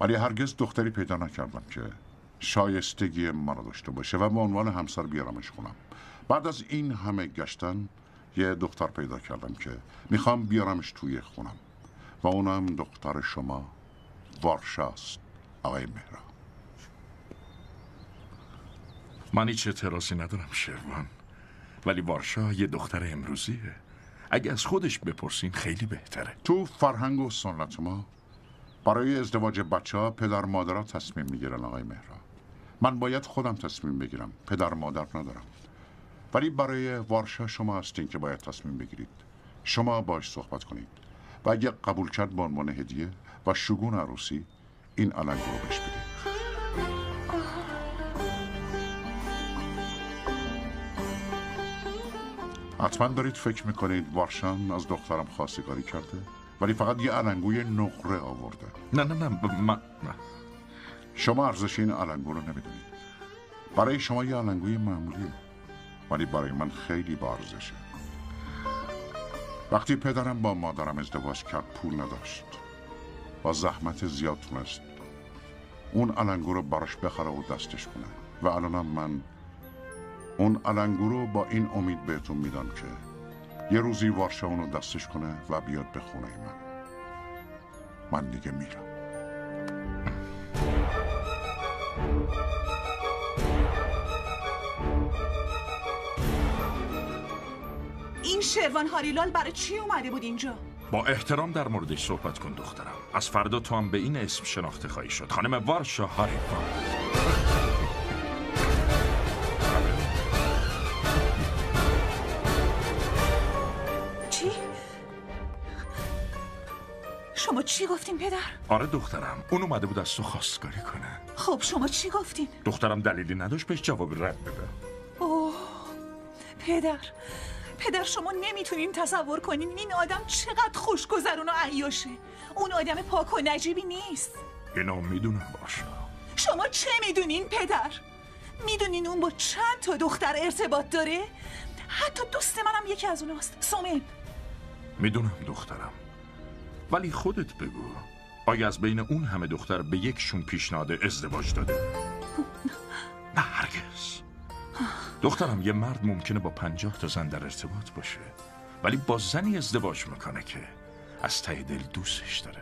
ولی هرگز دختری پیدا نکردم که شایستگی مرا داشته باشه و به عنوان همسر بیارمش خونم. بعد از این همه گشتن یه دختر پیدا کردم که می‌خوام بیارمش توی خونم. و اونم دختر شما وارشاست. آقای مهرا. من هیچ اعتراضی ندارم شروان ولی وارشا یه دختر امروزیه. اگه از خودش بپرسین خیلی بهتره. تو فرهنگ و سنت ما برای ازدواج بچه ها پدر مادرها تصمیم می‌گیرن آقای مهرا. من باید خودم تصمیم بگیرم. پدر مادر ندارم. ولی برای وارشا شما هستین که باید تصمیم بگیرید. شما باش صحبت کنید. و اگه قبول کرد به عنوان هدیه و شگون عروسی این علنگ رو بهش بدید حتما دارید فکر می‌کنید وارشان از دخترم خواستگاری کرده ولی فقط یه علنگوی نقره آورده. نه نه نه من نه. شما ارزش این علنگو رو نمی‌دونید. برای شما یه علنگوی معمولیه ولی برای من خیلی با ارزشه. وقتی پدرم با مادرم ازدواج کرد پول نداشت. با زحمت زیاد تونست اون علنگو رو براش بخره و دستش کنه. و الانم من اون علنگو رو با این امید بهتون میدم که یه روزی وارشا اونو دستش کنه و بیاد به خونه من. من دیگه میرم. این شروان هاریلال برای چی اومده بود اینجا؟ با احترام در موردش صحبت کن دخترم از فردا تو هم به این اسم شناخته خواهی شد خانم وارشا هاریپان چی؟ شما چی گفتین پدر؟ آره دخترم اون اومده بود از تو خواستگاری کنه خب شما چی گفتین؟ دخترم دلیلی نداشت بهش جواب رد بده اوه پدر پدر شما نمی‌تونین تصور کنین این آدم چقدر خوشگذرون و عیاشه. اون آدم پاک و نجیبی نیست. اینو می‌دونم باشه شما چه می‌دونین پدر؟ می‌دونین اون با چند تا دختر ارتباط داره؟ حتی دوست منم یکی از اوناست. سومن می‌دونم دخترم. ولی خودت بگو آیا از بین اون همه دختر به یکشون پیشنهاد ازدواج داده؟ نه هرگز. دخترم یه مرد ممکنه با پنجاه تا زن در ارتباط باشه ولی با زنی ازدواج می‌کنه که از ته دل دوستش داره.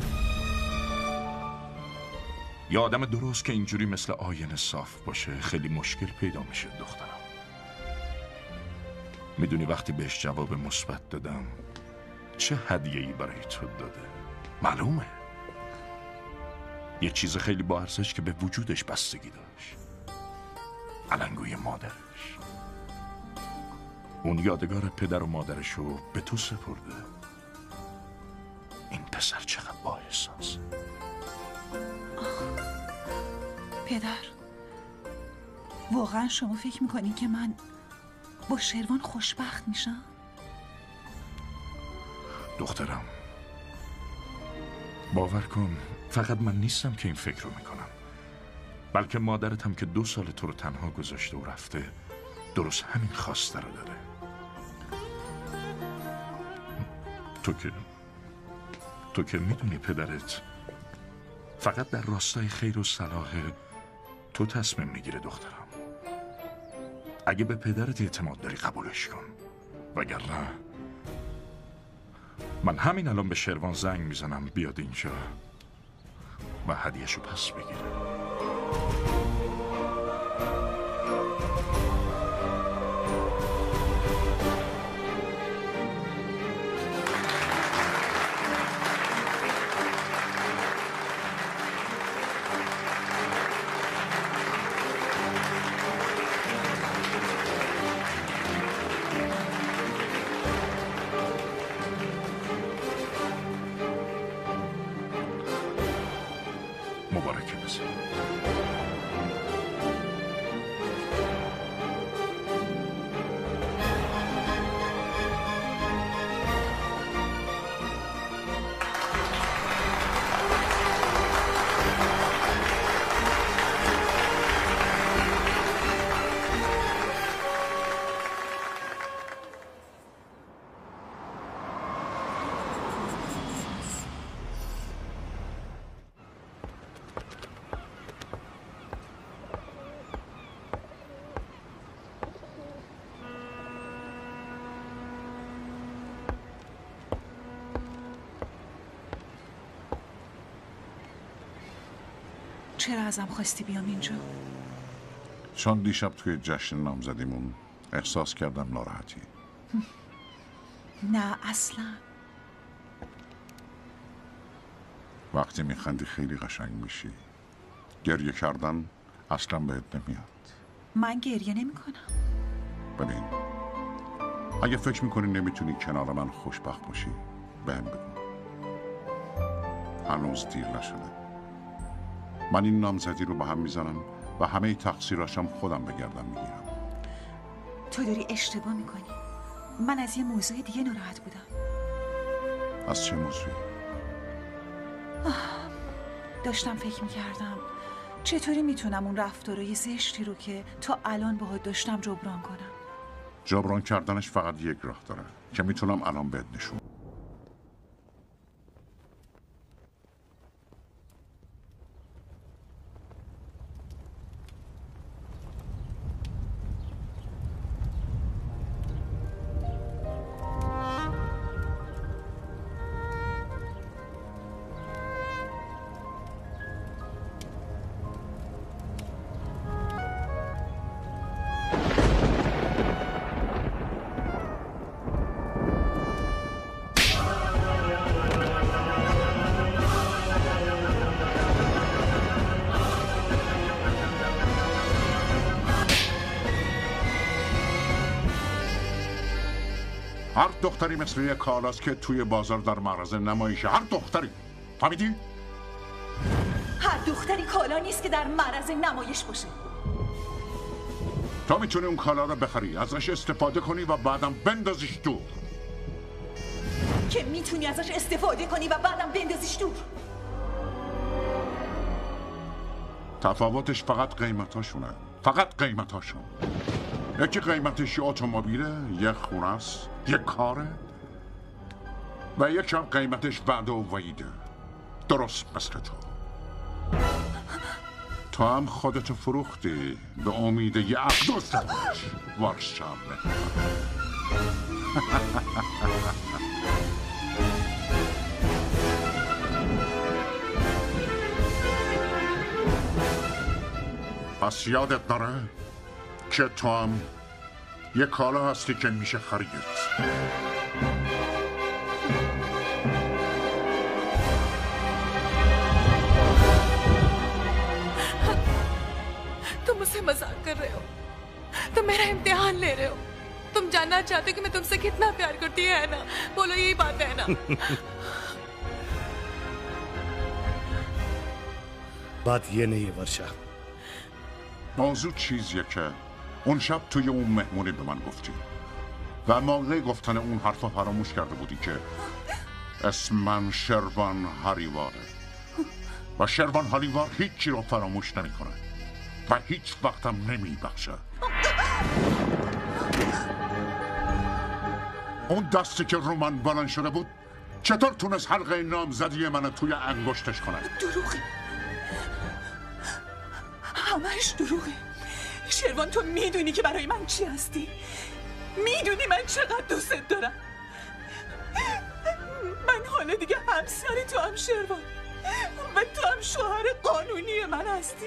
یه آدم درست که اینجوری مثل آینه صاف باشه خیلی مشکل پیدا میشه دخترم. می‌دونی وقتی بهش جواب مثبت دادم چه هدیه‌ای برای تو داده؟ معلومه. یه چیز خیلی با ارزش که به وجودش بستگی داشت. علنگوی مادرش اون یادگار پدر و مادرش رو به تو سپرده. این پسر چقدر با احساسه پدر واقعا شما فکر می‌کنین که من با شروان خوشبخت میشم؟ دخترم باور کن فقط من نیستم که این فکر رو می‌کنم. بلکه مادرت هم که دو سال تو رو تنها گذاشته و رفته درست همین خواسته رو داره. تو که تو که می‌دونی پدرت. فقط در راستای خیر و صلاح تو تصمیم می‌گیره دخترم. اگه به پدرت اعتماد داری قبولش کن. وگرنه من همین الان به شروان زنگ می‌زنم بیاد اینجا و هدیهشو پس بگیره. چرا ازم خواستی بیام اینجا؟ چون دیشب توی جشن نامزدیمون احساس کردم ناراحتی. نه اصلا. وقتی میخندی خیلی قشنگ میشی. گریه کردن اصلا بهت نمیاد. من گریه نمی کنم ببین اگه فکر می‌کنی نمی‌تونی کنار من خوشبخت باشی بهم بگو. هنوز دیر نشده. من این نامزدی رو به هم می‌زنم و همه تقصیراشم خودم بگردم می‌گیرم. تو داری اشتباه می‌کنی. من از یه موضوع دیگه ناراحت بودم. از چه موضوعی؟ داشتم فکر می‌کردم چطوری می‌تونم اون رفتارای زشتی رو که تا الان باهات داشتم جبران کنم؟ جبران کردنش فقط یک راه داره که می‌تونم الان بهت نشون دختری مثل یک کالاست که توی بازار در معرض نمایشه هر دختری. فهمیدی؟ هر دختری کالا نیست که در معرض نمایش باشه. تا می‌تونی اون کالا رو بخری ازش استفاده کنی و بعدم بندازیش دور. که می‌تونی ازش استفاده کنی و بعدم بندازیش دور. تفاوتش فقط قیمتاشونه. فقط قیمتاشون. یکی قیمتش یه اتومبیله یه خونه است. یه کاره و یکم قیمتش بعد و ویده درست مثل تو. تو هم خودتو فروختی. به امید یه عقد ازدواج وارشم پس یادت داره که تو هم یه کالا هستی که میشه خرید तुम मुझसे मजाक कर रहे हो तुम मेरा इम्तिहान ले रहे हो तुम जानना चाहते हो कि मैं तुमसे कितना प्यार करती है ना बोलो यही बात है ना बात ये नहीं है वर्षा موضوع چیزیه که اون شب توی اون مهمونی به من گفتی. و موقع گفتن اون حرف فراموش کرده بودی که اسم من شروان هریواره. و شروان هریوار هیچی رو فراموش نمی‌کنه. و هیچ وقتم نمیبخشه. اون دستی که رو من بلند شده بود چطور تونست حلقه نامزدی من توی انگشتش کنه؟ دروغه همش دروغه شروان تو می‌دونی که برای من چی هستی؟ می‌دونی من چقدر دوستت دارم؟ من حالا دیگه همسر تو هم شروان. و تو هم شوهر قانونی من هستی.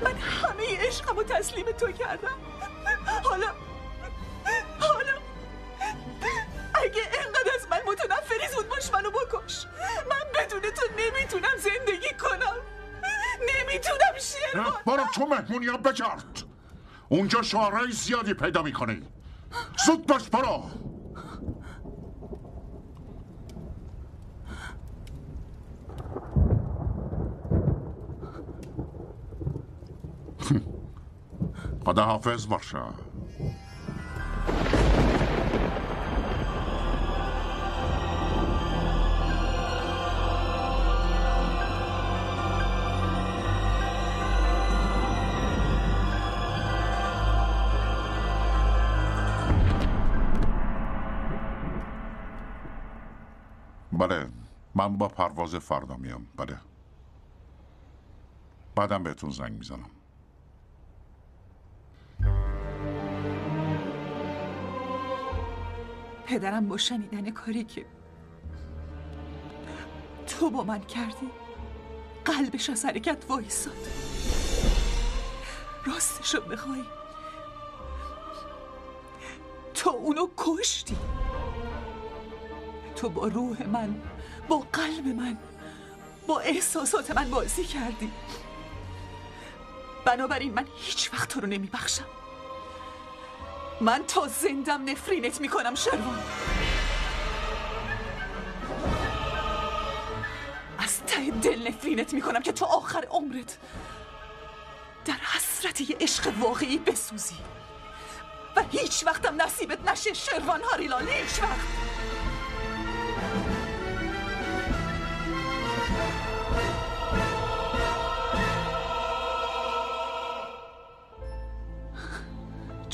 من همه عشقم رو تسلیم تو کردم. حالا حالا اگه اینقدر از من متنفری زود باش منو بکش. من بدون تو نمی‌تونم زندگی کنم. نمی‌تونم شروان. برو تو مهمونی ها بگرد اونجا شعرهای زیادی پیدا می‌کنی. زود باش برو. خدا حافظ باشه با پرواز فردا میام بله. بعدم بهتون زنگ می‌زنم. پدرم با شنیدن کاری که تو با من کردی قلبش از حرکت وایساد. راستشو بخوای. تو اونو کشتی. تو با روح من با قلب من با احساسات من بازی کردی. بنابراین من هیچ وقت تو رو نمیبخشم. من تا زندم نفرینت می‌کنم شروان. از ته دل نفرینت می‌کنم که تو آخر عمرت در حسرت یه عشق واقعی بسوزی. و هیچ وقتم نصیبت نشه شروان هاریلال هیچ وقت.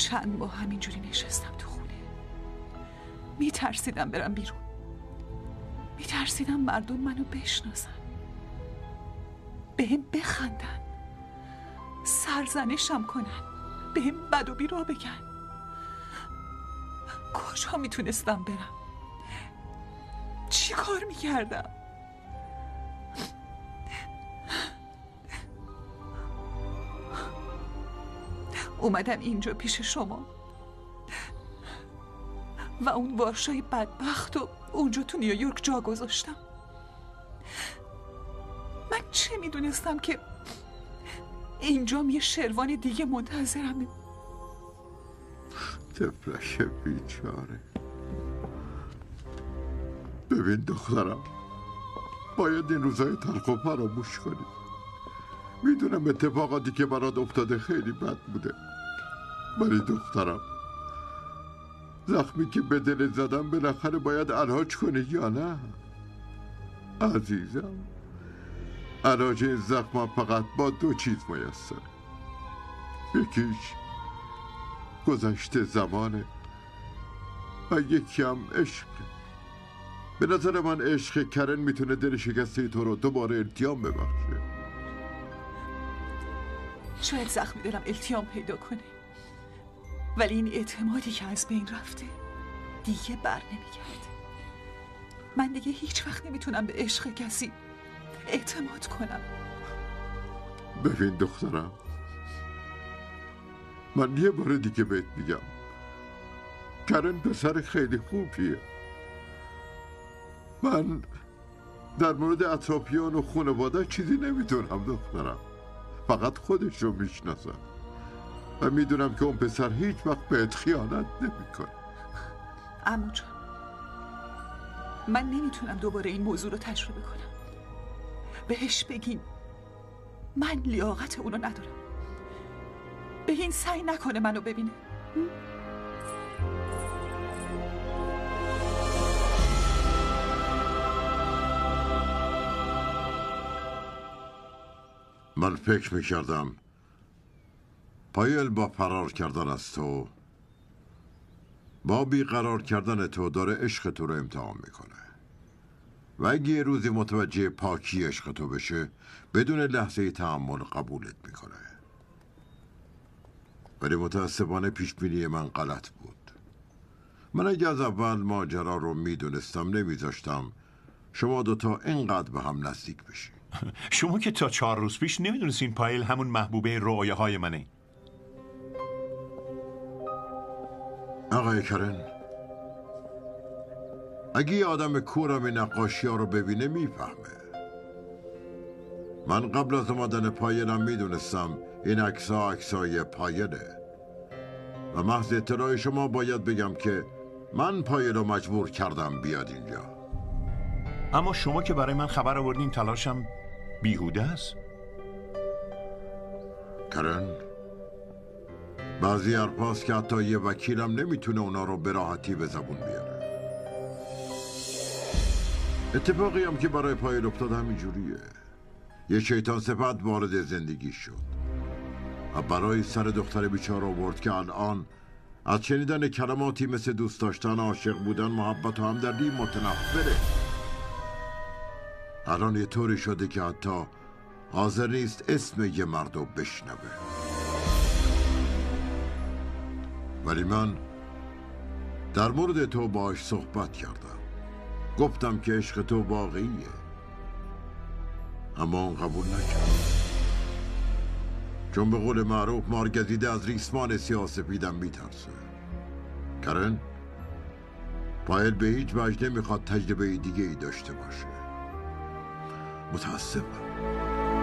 چند با همینجوری نشستم تو خونه. میترسیدم برم بیرون. میترسیدم مردم منو بشناسن. بهم بخندن. سرزنشم کنن. بهم بد و بیرا بگن. کجا می‌تونستم برم؟ چی کار می‌کردم؟ اومدم اینجا پیش شما. و اون وارشای بدبخت و اونجا تو نیویورک جا گذاشتم. من چه می‌دونستم که اینجام یه شروان دیگه منتظرمه. تفلک بیچاره. ببین دخترم باید این روزهای تلخ و فراموش کنی. می‌دونم اتفاقاتی که برات افتاده خیلی بد بوده. ولی دخترم زخمی که به دل زدم بالاخره باید علاج کنی یا نه؟ عزیزم علاج این زخم فقط با دو چیز میسر. یکیش گذشته زمانه و یکی هم عشق. به نظر من عشق کرن می‌تونه دل شکسته تو رو دوباره التیام ببخشه. شاید زخمی دلم التیام پیدا کنه. ولی این اعتمادی که از بین رفته دیگه بر نمیگرد من دیگه هیچ وقت نمی‌تونم به عشق کسی اعتماد کنم. ببین دخترم. من یه بار دیگه بهت میگم. کرن پسر خیلی خوبیه. من در مورد اطرافیان و خانواده چیزی نمی‌دونم دخترم. فقط خودش رو می‌شناسم. و می‌دونم که اون پسر هیچ وقت بهت خیانت نمی‌کنه. امو جان من نمی‌تونم دوباره این موضوع رو تجربه کنم. بهش بگین من لیاقت اونو ندارم. به این سعی نکنه منو ببینه. من فکر می‌کردم پایل با فرار کردن از تو با بیقرار کردن تو داره عشق تو رو امتحان می‌کنه. و اگه یه روزی متوجه پاکی عشق تو بشه بدون لحظه تحمل قبولت می‌کنه. ولی متاسفانه پیش بینی من غلط بود. من اگه از اول ماجرا رو می‌دونستم نمیذاشتم شما دوتا اینقدر به هم نزدیک بشی شما که تا چهار روز پیش نمی‌دونستین پایل همون محبوبه رویه های منه. آقای کرن اگه یه آدم کورم این نقاشی ها رو ببینه می‌فهمه. من قبل از اومدن پایلم می‌دونستم این عکسا عکسای پایله. و محض اطلاع شما باید بگم که من پایل رو مجبور کردم بیاد اینجا. اما شما که برای من خبر آوردین تلاشم بیهوده است؟ کرن بعضی حرفاست که حتی یه وکیلم نمی‌تونه اونا رو به راحتی به زبون بیاره. اتفاقی هم که برای پایل افتاد همینجوریه. یه شیطان صفت وارد زندگی شد. و برای سر دختر بیچار آورد که الان از شنیدن کلماتی مثل دوست داشتن عاشق بودن محبت و همدردی متنفره. الان یه طوری شده که حتی حاضر نیست اسم یه مرد رو بشنوه. ولی من در مورد تو باش صحبت کردم. گفتم که عشق تو واقعیه. اما اون قبول نکرد. چون به قول معروف مارگزیده از ریسمان سیاسفیدم میترسه. کرن پایل به هیچ وجه نمی‌خواد تجربه دیگه ای داشته باشه. متاسفم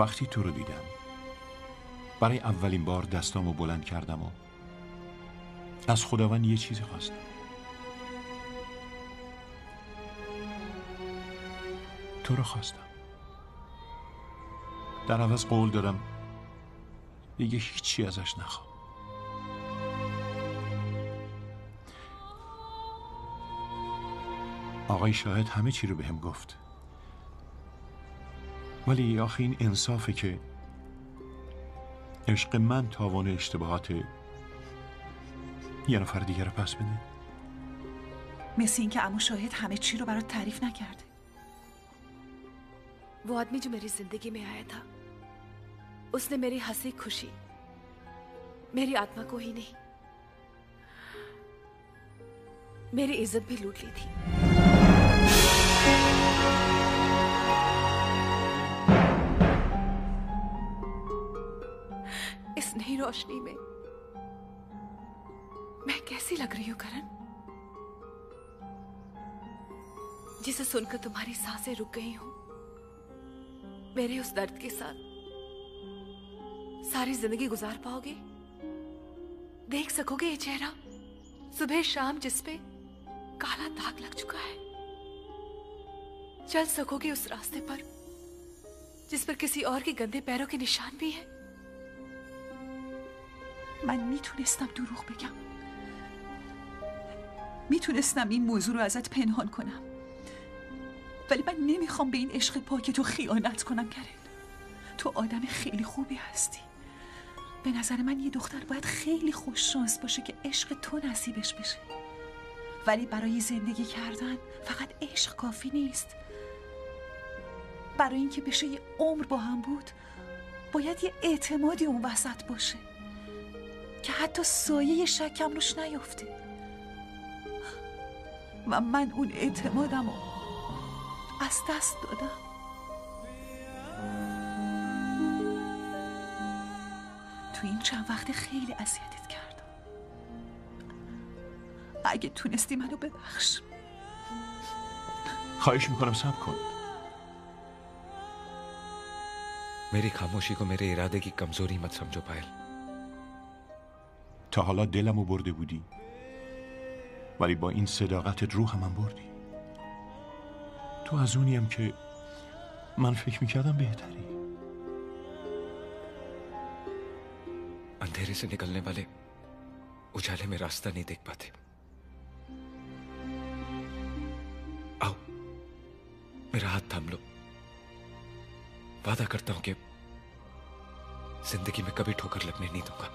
وقتی تو رو دیدم. برای اولین بار دستامو بلند کردم و از خداوند یه چیزی خواستم. تو رو خواستم. در عوض قول دادم دیگه هیچی ازش نخوام آقای شاهد همه چی رو به گفت. ولی آخه این انصافه که عشق من تاوان اشتباهات یه نفر دیگر رو پس بده مثل اینکه امو شاهد همه چی رو برات تعریف نکرده वो आदमी जो मेरी जिंदगी में आया था उसने मेरी हंसी खुशी मेरी आत्मा को ही नहीं मेरी इज्जत भी लूट ली थी रोशनी में। मैं कैसी लग रही हूँ, करण? जिसे सुनकर तुम्हारी साँसें रुक गई हूँ, मेरे उस दर्द के साथ सारी ज़िंदगी गुजार पाओगे? देख सकोगे ये चेहरा? सुबह शाम जिस पे काला दाग लग चुका है, चल सकोगे उस रास्ते पर, जिस पर किसी और के गंदे पैरों के निशान भी है? من می‌تونستم دروغ بگم. می‌تونستم این موضوع رو ازت پنهان کنم. ولی من نمی‌خوام به این عشق پاک تو خیانت کنم کرن. تو آدم خیلی خوبی هستی. به نظر من یه دختر باید خیلی خوش شانس باشه که عشق تو نصیبش بشه. ولی برای زندگی کردن فقط عشق کافی نیست. برای اینکه بشه یه عمر با هم بود باید یه اعتمادی اون وسط باشه. که حتی سایه شکم روش نیفته. و من اون اعتمادم رو از دست دادم. تو این چند وقت خیلی اذیتت کردم. اگه تونستی منو ببخش. خواهش می‌کنم سب کن. میری خاموشی کو میرے ارادے کی کمزوری مت سمجھو پائل تا حالا دلمو برده بودی ولی با این صداقتت روحم هم بردی تو از اونیم که من فکر میکردم بهتری अंधेरे से निकलने वाले उजाले में रास्ता नहीं देख पाते आओ मेरा हाथ थाम लो वादा करता हूं कि जिंदगी में कभी ठोकर लगने नहीं दूंगा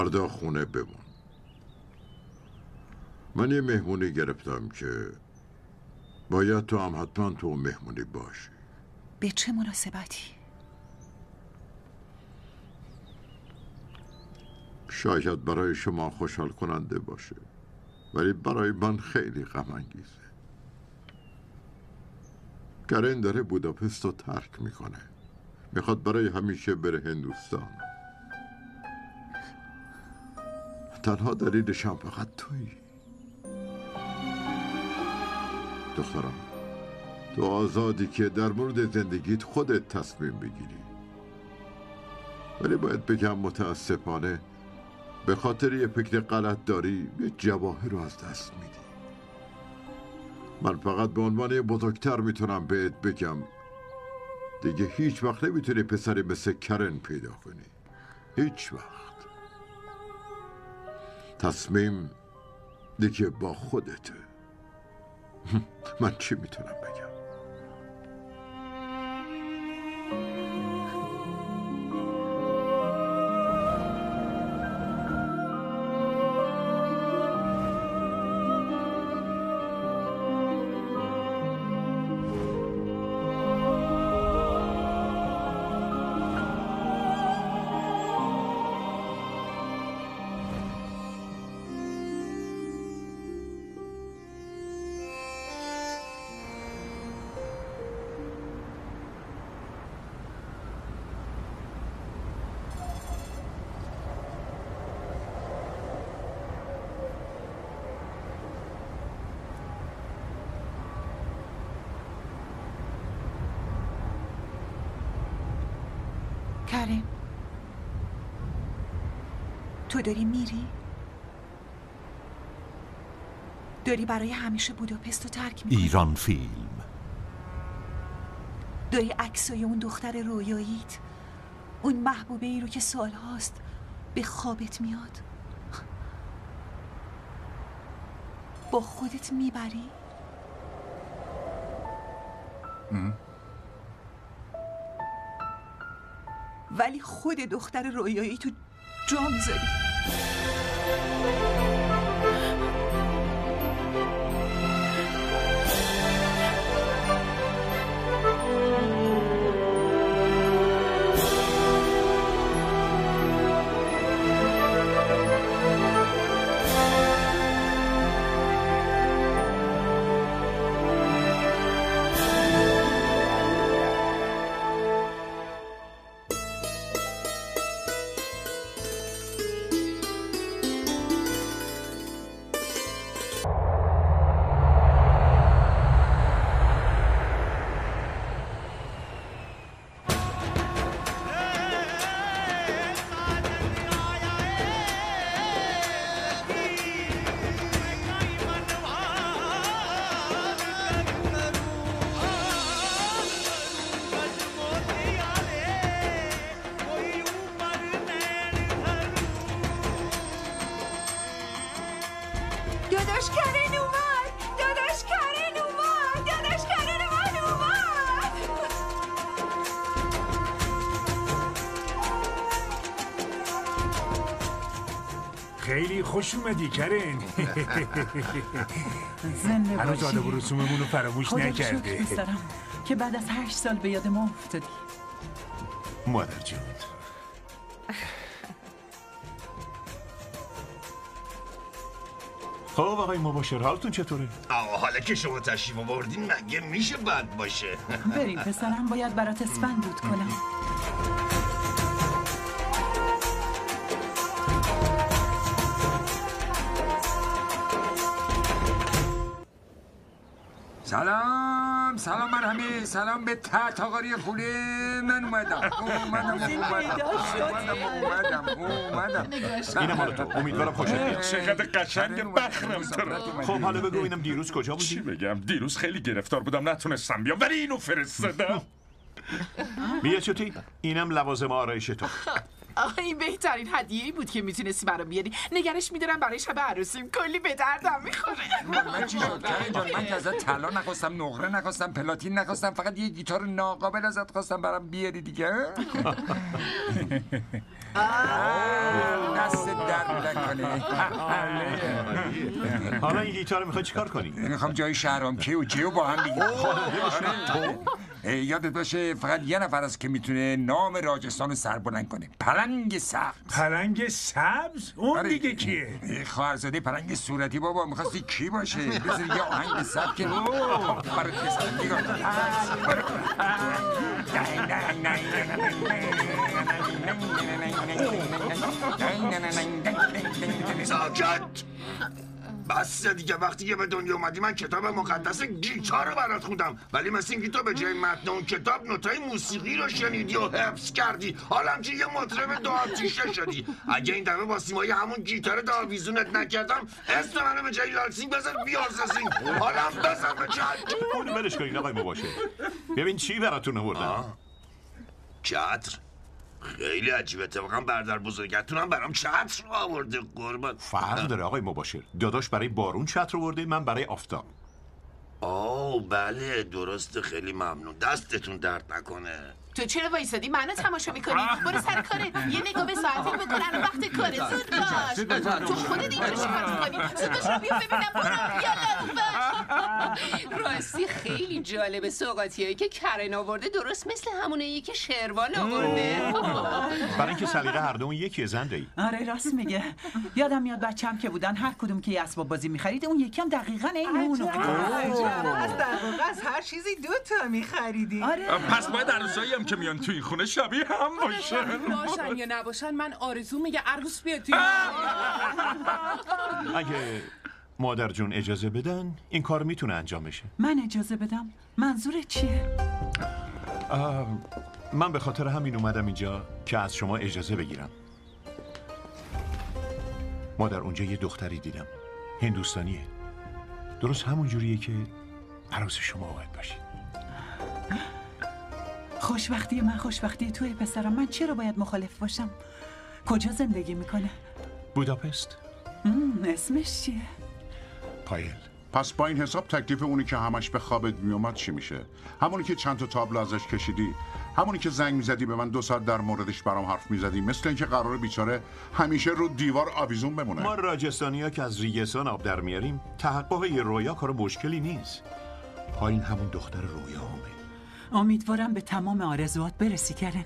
مردا خونه بمون. من یه مهمونی گرفتم که باید تو هم حتما تو مهمونی باشی به چه مناسبتی؟ شاید برای شما خوشحال کننده باشه ولی برای من خیلی غم انگیزه. گرین داره بوداپست رو ترک می‌کنه. می‌خواد برای همیشه بره هندوستان. تنها دلیلش هم فقط تویی. دخترم تو آزادی که در مورد زندگیت خودت تصمیم بگیری. ولی باید بگم متاسفانه به خاطر یه فکر غلط داری یه جواهر رو از دست میدی. من فقط به عنوان بزرگتر می‌تونم بهت بگم دیگه هیچ وقت نمی‌تونی پسری مثل کرن پیدا کنی. هیچ وقت. تصمیم دیگه با خودته. من چی می‌تونم بگم؟ تو داری میری؟ داری برای همیشه بوداپست رو ترک می‌کنی؟ ایران فیلم داری عکسای اون دختر رویاییت اون محبوبه ای رو که سال هاست به خوابت میاد با خودت می‌بری؟ ولی خود دختر رویایی تو جا می‌ذاری Thank you. خوش اومدی کرن زنده هنوز باشی. آداب و رسوممون رو فراموش خدا نکرده. دارم که بعد از هشت سال به یاد ما افتادی. مادر جون. خب آقای مباشر حالتون چطوره؟ آقا حالا که شما تشریف آوردین مگه میشه بد باشه؟ بریم پسرم باید برات اسفند دود کنم. سلام سلام بر همه. سلام به تحتاقاری خوله من اومدم. اومدم اومدم اومدم اومدم اینم مال تو. امیدوارم خوشت بیاد چقدر قشنگ بخرم تو خب حالا بگو اینم دیروز کجا بودی؟ چی بگم؟ دیروز خیلی گرفتار بودم. نتونستم بیام. ولی اینو فرستادم. بیا چوتی اینم لوازم آرایش تو. این بهترین هدیه بود که می‌تونستی برام بیاری. نگرش میدارم برای شب عروسیم. کلی به دردم می‌خوره. من چی شد؟ جان من که ازت طلا نخواستم نقره نخواستم پلاتین نخواستم فقط یه گیتار ناقابل ازت خواستم برام بیاری دیگه. دست درد نکنه حالا این گیتار رو می‌خوای چیکار کنی؟ می‌خوام جای شهرام کیو جیو با هم دیگه. یادت باشه فقط یه نفر است که می‌تونه نام راجستان رو سربلند کنه. پلنگ سبز. پلنگ سبز؟ اون دیگه کیه؟ خواهرزاده پلنگ صورتی بابا می‌خواستی کی باشه؟ بذار یه آهنگ سبک برات بزنم نگاه ساکت! بس دیگه وقتی که به دنیا اومدی من کتاب مقدس گیتار رو برات خوندم. ولی مثل اینکه تو به جای متن اون کتاب نوتای موسیقی رو شنیدی و حفظ کردی. حالا که یه مطرب دو آتیشه شدی. اگه این دفعه با سیمای همون گیتار آویزونت نکردم اسم منو به جای لالسینگ بذار بیارزسینگ حالا هم بزن به چاک اونو ولش کنین آقای مباشر. ببین چی براتون آوردم. چتر؟ خیلی عجیبه. اتفاقا برادر بزرگتونم برام چتر آورده قربان. فرق داره آقای مباشر. داداش برای بارون چتر آورده من برای آفتاب آه بله درسته. خیلی ممنون. دستتون درد نکنه. تو چرا وایسادی؟ منو تماشا می‌کنی؟ برو سر کارت یه نگاه به ساعتت بکن. الان وقت کاره. زود باش. تو خودت اینجا چیکار می‌کنی؟ زود باش. رو بیا ببینم. برو. یالا راستی خیلی جالبه سوقاتیایی که کرن آورده. درست مثل همونه که شروان آورده. برای اینکه سلیقه هر دومون یکیه زنده ای. آره راست میگه. یادم میاد بچم که بودن هر کدوم که یه اسباب بازی می‌خرید اون یکی هم دقیقا این اونو بود از هر چیزی دو تا میخریدی. آره. پس باید عروسایی هم که میان تو این خونه شبیه هم باشن. باشن یا نباشن؟ من آرزو میگه عروس بیاد توی اگه مادر جون اجازه بدن این کار می‌تونه انجام بشه. من اجازه بدم؟ منظور چیه؟ من به خاطر همین اومدم اینجا که از شما اجازه بگیرم. ما در اونجا یه دختری دیدم. هندوستانیه. درست همون جوریه که عروس شما باید باشه. خوشبختی من خوشبختی توی پسرم. من چرا باید مخالف باشم؟ کجا زندگی می‌کنه؟ بوداپست. اسمش چیه؟ پایل. پس با این حساب تکلیف اونی که همش به خوابت میومد چی میشه؟ همونی که چند تا تابلو ازش کشیدی؟ همونی که زنگ می‌زدی به من دو ساعت در موردش برام حرف می‌زدی؟ مثل اینکه قرار بیچاره همیشه رو دیوار آویزون بمونه. ما راجستانی ها که از ریگستان آب در میاریم تحقق یه رویا کار مشکلی نیست. پایین همون دختر رویا همه امیدوارم به تمام آرزوات برسی کرن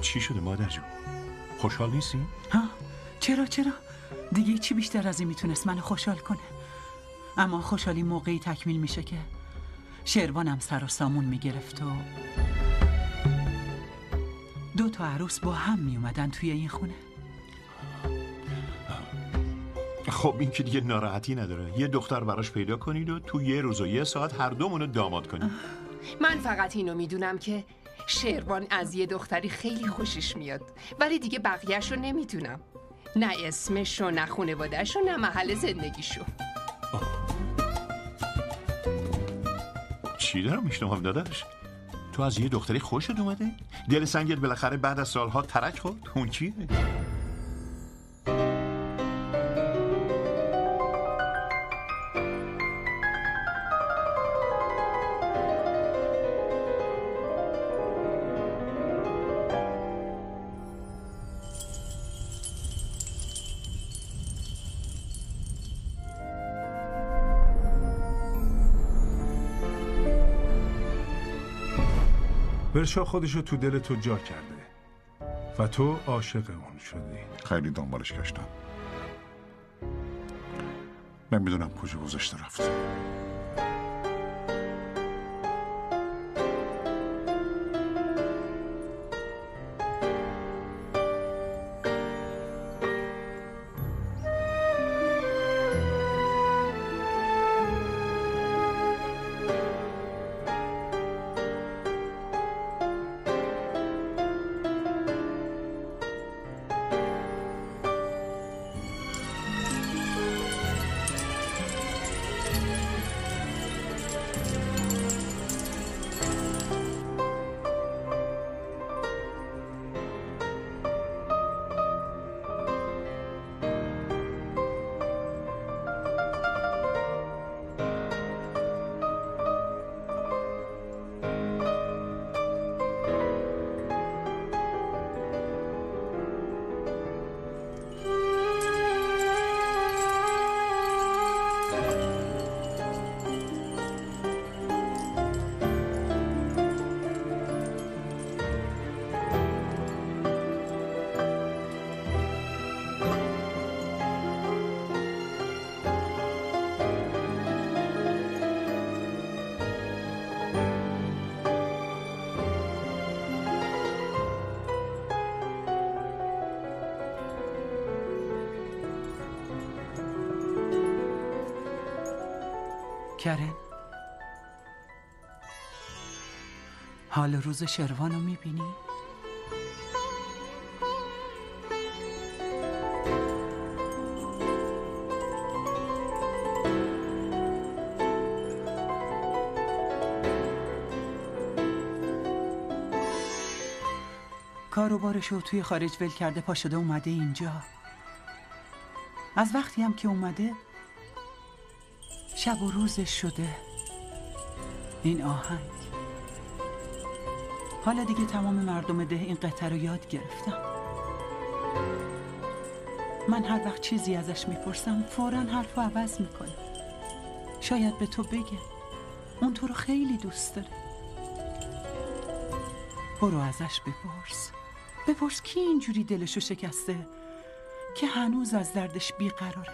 چی شده مادر جون؟ خوشحال نیستی؟ ها چرا چرا؟ دیگه چی بیشتر از این می‌تونست منو خوشحال کنه؟ اما خوشحالی موقعی تکمیل میشه که شروانم سر و سامون می‌گرفت و دو تا عروس با هم میومدن توی این خونه. خب این که دیگه ناراحتی نداره. یه دختر براش پیدا کنید و تو یه روز و یه ساعت هر دومونو داماد کنید. من فقط اینو می‌دونم که شروان از یه دختری خیلی خوشش میاد. ولی دیگه بقیهش رو نمی‌دونم. نه اسمش و نه خونوادهش و نه محل زندگیشو. چی دارم میشنوم داداش؟ تو از یه دختری خوشت اومده؟ دل سنگت بالاخره بعد از سالها ترک خورد؟ اون چیه؟ ورشا خودشو تو دل تو جا کرده و تو عاشق اون شدی. خیلی دنبالش گشتم. نمی‌دونم کجا گذاشته رفت حال روز شروانو می‌بینی؟ کار و بارشو توی خارج ول کرده پا شده اومده اینجا. از وقتی هم که اومده شب و روزش شده. این آهنگ. حالا دیگه تمام مردم ده این قطعه رو یاد گرفتم. من هر وقت چیزی ازش می‌پرسم فورا حرف عوض می‌کنه. شاید به تو بگه. اون تو رو خیلی دوست داره. برو ازش بپرس. بپرس کی اینجوری دلشو شکسته که هنوز از دردش بیقراره.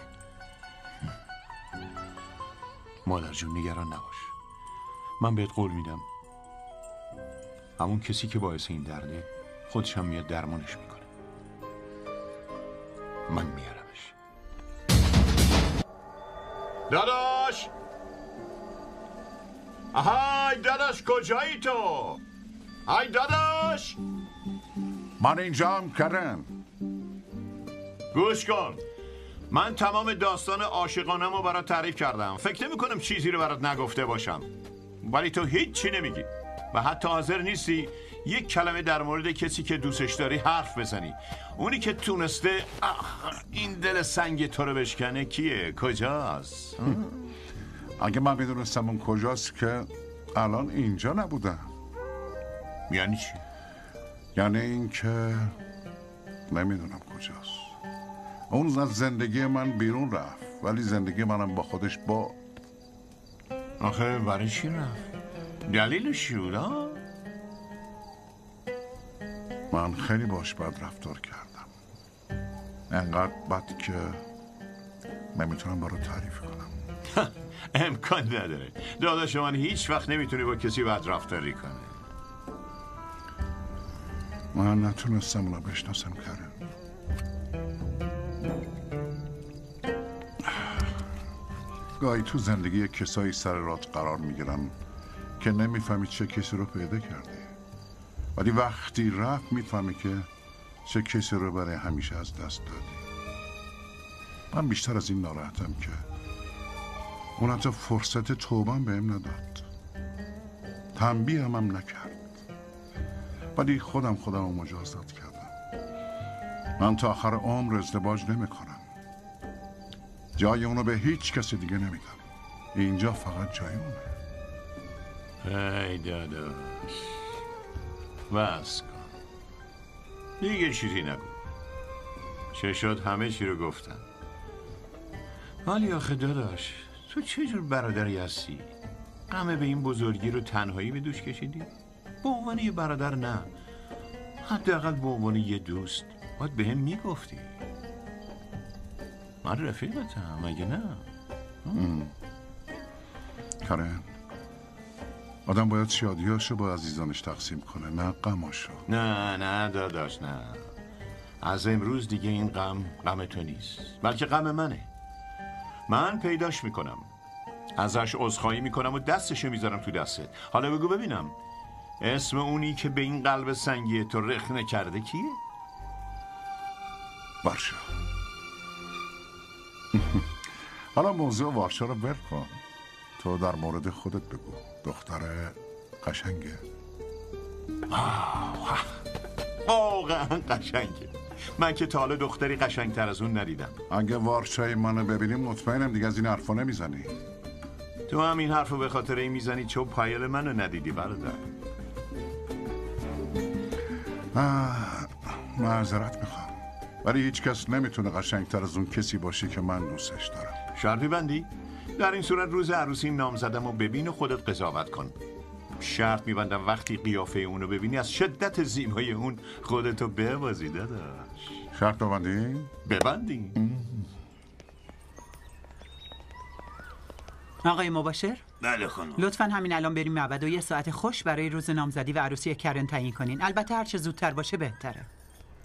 مادر جون نگران نباش. من بهت قول میدم. همون کسی که باعث این درده خودش هم میاد درمانش می‌کنه. من میارمش. داداش! آهای داداش کجایی تو؟ های داداش! من اینجام کرن گوش کن. من تمام داستان عاشقانم رو برات تعریف کردم. فکر نمی کنم چیزی رو برات نگفته باشم. ولی تو هیچی نمیگی. و حتی حاضر نیستی یک کلمه در مورد کسی که دوستش داری حرف بزنی. اونی که تونسته این دل سنگ تو رو بشکنه کیه؟ کجاست؟ اگه من می‌دونستم اون کجاست که الان اینجا نبودم. یعنی چی؟ یعنی اینکه نمی‌دونم کجاست. اون از زندگی من بیرون رفت ولی زندگی منم با خودش با آخه برای چی رفت؟ دلیلش بود من خیلی باش بد رفتار کردم. انقدر بد که نمی‌تونم برای تعریف کنم. امکان نداره. داداش من هیچ وقت نمی‌تونه با کسی بد رفتاری کنه من نتونستم اونو بشناسم کرم گاهی تو زندگی کسایی سر رات قرار می‌گیرم که نمی‌فهمی چه کسی رو پیدا کرده ولی وقتی رفت می‌فهمی که چه کسی رو برای همیشه از دست دادی. من بیشتر از این ناراحتم که اون حتی فرصت توبم بهم نداد. تنبیه هم, نکرد. ولی خودم خودم رو مجازات کردم. من تا آخر عمر ازدواج نمی کنم جای اونو به هیچ کسی دیگه نمیدم. اینجا فقط جای اونه. ای داداش. بس کن. دیگه چیزی نگو. چه شد همه چی رو گفتم ولی آخه داداش تو چه جور برادری هستی؟ غمه به این بزرگی رو تنهایی به دوش کشیدی؟ به عنوان یه برادر نه. حداقل به عنوان یه دوست باید به هم می‌گفتی. من رفیقتم مگه نه؟ کارن آدم باید شادیاشو با عزیزانش تقسیم کنه نه غماشو. نه نه داداش نه. از امروز دیگه این غم غم تو نیست بلکه غم منه. من پیداش می‌کنم. ازش عذرخواهی می‌کنم و دستشو می‌ذارم تو دستت. حالا بگو ببینم اسم اونی که به این قلب سنگی تو رخنه کرده کیه؟ وارشا حالا موضوع وارشا رو ول کن. تو در مورد خودت بگو. دختر قشنگه. واقعا قشنگه. من که تا حالا دختری قشنگتر از اون ندیدم. اگه وارشای منو ببینیم مطمئنم دیگه از این حرفا نمی‌زنی. تو هم این حرفو به خاطر این می‌زنی چون پایل منو ندیدی برادر. معذرت می‌خوام. ولی هیچ کس نمی‌تونه قشنگتر از اون کسی باشه که من دوستش دارم. شرطی بندی؟ در این صورت روز عروسی نام زدم و ببین و خودت قضاوت کن. شرط میبندم وقتی قیافه اونو ببینی از شدت زیبایی اون خودتو ببازی داداش. شرط ببندی؟ ببندی. آقای مباشر؟ بله خانم. لطفا همین الان بریم معبد و یه ساعت خوش برای روز نامزدی و عروسی کرن تعیین کنین. البته هر چه زودتر باشه بهتره.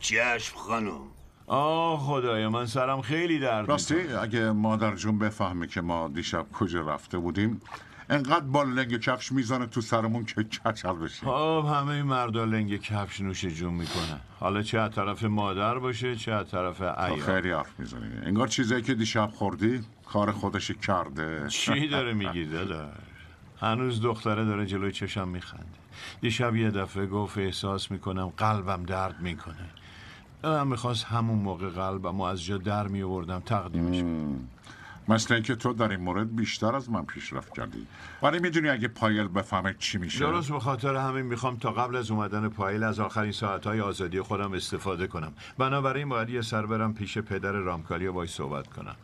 چشم خانم. آه خدایا من سرم خیلی درد راستی اگه مادر جون بفهمه که ما دیشب کجا رفته بودیم انقدر با لنگ کفش می‌زنه تو سرمون که کچل بشیم خب همه این مردا لنگ کفش نوش جون می‌کنن. حالا چه از طرف مادر باشه چه از طرف عیال. خیلی حرف می‌زنی. انگار چیزایی که دیشب خوردی کار خودش کرده. چی داره میگی داداش؟ هنوز دختره داره جلوی چشم میخنده. دیشب یه دفعه گفت احساس می‌کنم قلبم درد می‌کنه. من می‌خواست همون موقع قلبم و از جا در میوردم تقدیمش کنم مثل اینکه تو در این مورد بیشتر از من پیشرفت کردی. ولی می‌دونی اگه پایل بفهمه چی میشه؟ درست به خاطر همین می‌خوام تا قبل از اومدن پایل از آخرین ساعتهای آزادی خودم استفاده کنم. بنابراین باید یه سر برم پیش پدر رامکالی و باید صحبت کنم.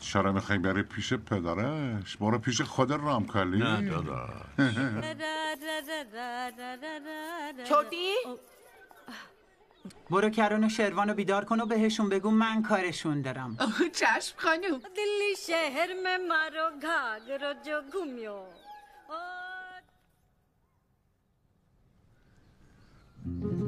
چرا می‌خوای بری پیش پدرش؟ برو پیش خود رامکالی. نه داداش. چوتی؟ برو کرون و شروان رو بیدار کن و بهشون بگو من کارشون دارم. چشم خانوم. دلی شهر میں مارو گھاگ رو جو گمیو you.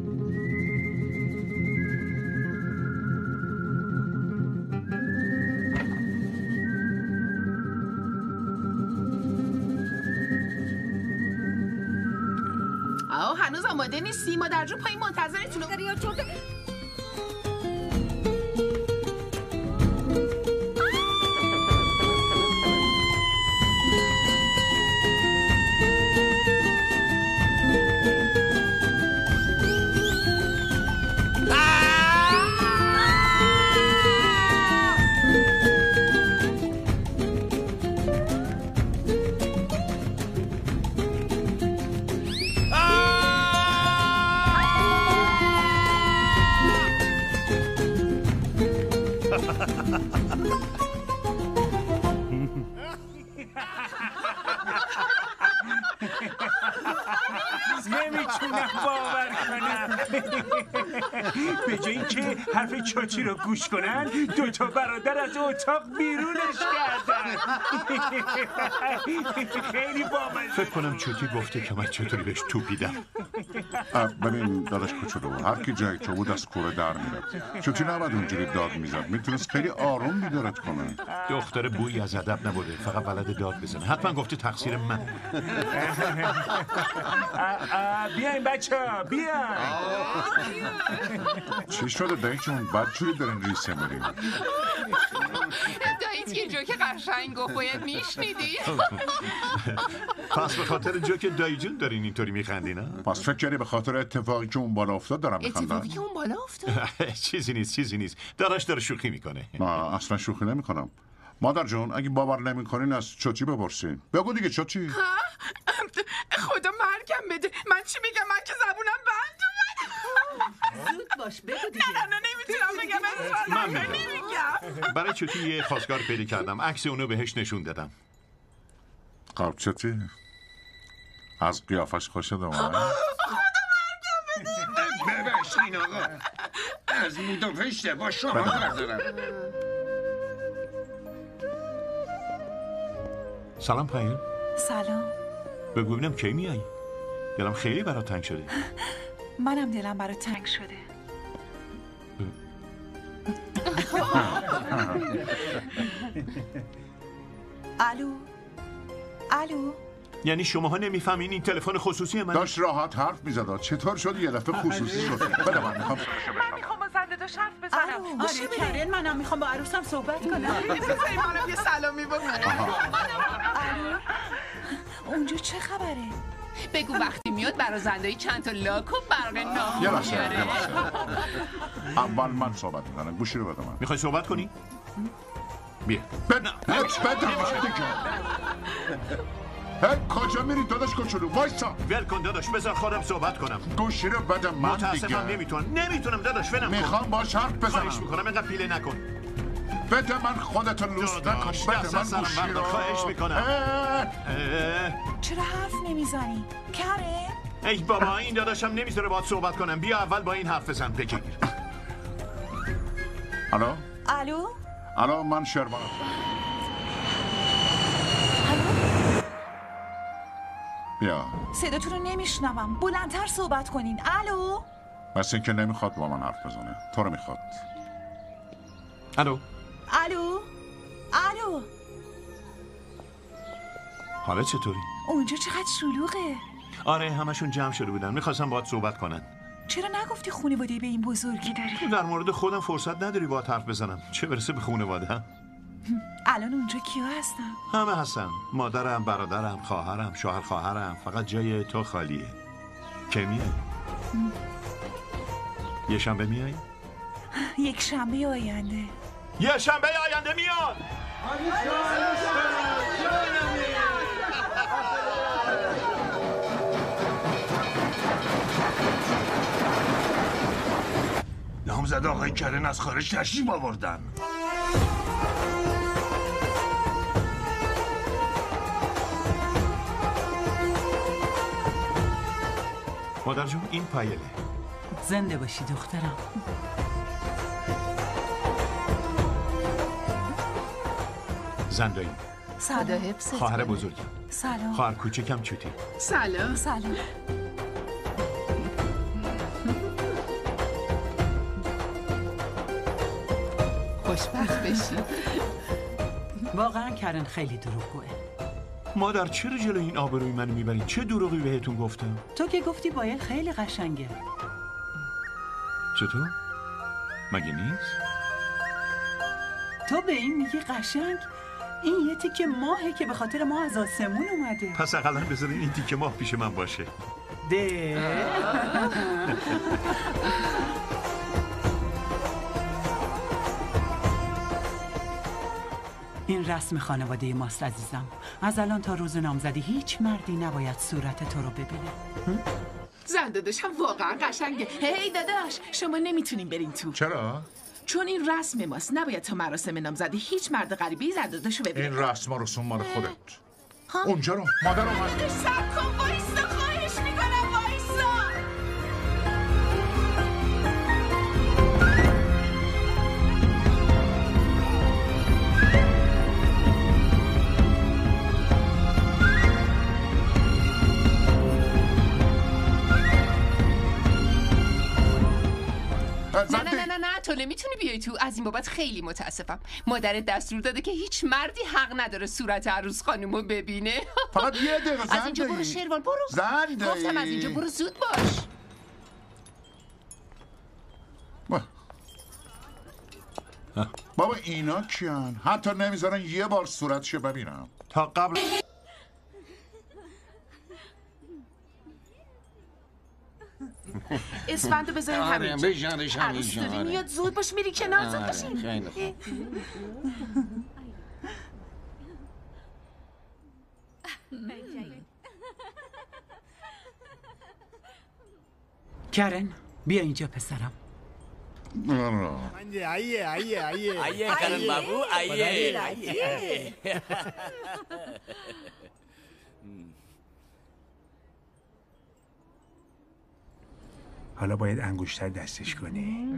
هنوز آماده نیستی مادر جون پایین منتظرتونه No! نمی‌تونم باور کنم. به جای اینکه حرف چاچی رو گوش کنن دو تا برادر از اتاق بیرونش کردن. خیلی بامزه فکر کنم چوتی گفته که من چطوری بهش توپیدم ببین داداش کوچولو هر کی جای تو بود از کوره در می‌رفت. چوتی نباید اونجوری داد می‌زد. می‌تونست خیلی آروم بیدارت کنه. دختر بوی از ادب نبوده. فقط بلد داد بزنه. حتما گفته تقصیر من. بیاین بچه ها بیاین. چی شده دایی جون؟ بدجوری دارین ریسه میرین داییت یه جوک قشنگ گفت باید میشنیدی؟ پس به خاطر جوک دایی جون دارین اینطوری میخندین ها؟ پس فکر کردی به خاطر اتفاقی که اون بالا افتاد دارم میخندم. اتفاقی که اون بالا افتاد؟ چیزی نیست چیزی نیست. داراش داره شوخی می‌کنه. نه اصلا شوخی نمی‌کنم. مادر جون اگه باور نمی‌کنین از چوچی بپرسین. بگو دیگه چوچی. خدا مرگم بده. من چی میگم؟ من که زبونم بند زود باش بگو نه نه نه نمی‌تونم بگم. من من میگم. نمیگم. برای چوتی یه خواستگار پیدا کردم. عکس اونو بهش نشون دادم. خب چوچی از قیافش خوشت اومد. ببخشین آقا. از مود و پشته با شما کار دارم. سلام پایین سلام. بگو ببینم کی میای؟ دلم خیلی برات تنگ شده. منم دلم برای تنگ شده. الو؟ الو؟ یعنی شماها نمی‌فهمین این تلفن خصوصی من داشت راحت حرف می‌زد. چطور شد یه دفعه خصوصی شد؟ بده من می‌خوام من می‌خوام با زنده داشت حرف بزنم. آره کرن منم می‌خوام با عروسم صحبت کنم. بذاری منم یه سلامی بکنم اونجا چه خبره؟ بگو وقتی میاد برا زندایی چند تا لاک و برق یه نام لحظه یه اول من صحبت می‌کنم. گوشی رو بده من. می‌خوای صحبت کنی؟ بیا. بده بده من دیگه هی کجا میری؟ داداش کوچولو. وایسا. ول کن داداش بذار خودم صحبت کنم. گوشی رو بده من متاسفم دیگه نمی‌تونم. نمی‌تونم داداش ولم کن. می‌خوام باش حرف خواهش بزنم. می‌کنم اینقدر پیله نکن. بده من خودتو لوس نکن بده من گوشی رو. خواهش می‌کنم. چرا حرف نمی‌زنی؟ کره ای بابا این داداشم نمی‌ذاره باید صحبت کنم. بیا اول با این حرف بزن بگیر. الو؟ الو؟ الو من شروان بیا. صداتون رو نمیشنوم. بلندتر صحبت کنین. الو؟ مثل اینکه نمی‌خواد با من حرف بزنه. تو رو می‌خواد. الو؟ الو؟ الو؟ حالا چطوری؟ اونجا چقدر شلوغه. آره همشون جمع شده بودن. می‌خواستم باید صحبت کنن. چرا نگفتی خانواده به این بزرگی داری؟ تو در مورد خودم فرصت نداری باید حرف بزنم. چه برسه به خانواده هم الان اونجا کیا هستن؟ همه هستن. مادرم برادرم خواهرم شوهر خواهرم. فقط جای تو خالیه. کی میای؟ یه شنبه میای؟ یک شنبه آینده. یه شنبه آینده میاد. نامزد آقای کرن از خارج تشریف آوردن. مادر جون این پایله. زنده باشی دخترم. زندایی سلام خواهر بزرگم سلام. خواهر کوچکم چوتی. سلام. سلام. خوشبخت بشی. واقعا کرن خیلی دروغگوه. مادر چرا جلوی این آبروی منو می‌برین چه دروغی بهتون گفتم؟ تو که گفتی وایل خیلی قشنگه. چطور؟ مگه نیست؟ تو به این میگی قشنگ؟ این یه تیکه ماهه که به خاطر ما از آسمون اومده. پس اقلا بذارین این تیکه ماه پیش من باشه. ده. این رسم خانواده ماست عزیزم. از الان تا روز نامزدی هیچ مردی نباید صورت تو رو ببینه. زن داداشم واقعا قشنگه. هی داداش شما نمی‌تونین برین تو. چرا؟ چون این رسم ماست. نباید تا مراسم نامزدی هیچ مرد غریبی زن داداشو ببینه. این رسم و رسوم مال خودت. اونجا رو. مادر اومد. سب کن تو نمی‌تونی بیای تو؟ از این بابت خیلی متاسفم. مادرت دستور داده که هیچ مردی حق نداره صورت عروس خانومو ببینه. فقط یه دقیقه از اینجا برو. شیروان برو. زن گفتم از. اینجا برو زود باش. بابا اینا کیان؟ حتی نمی‌ذارن یه بار صورتشو ببینم. تا قبل اسفندو بذارین آره همینجا بجارش همینجا عروس میاد زود باش میری کنار زود باشین کرن بیا اینجا پسرم. آره. آیه آیه آیه آیه. آیه کرن بابو آیه. آیه. حالا باید انگشتر دستش کنی.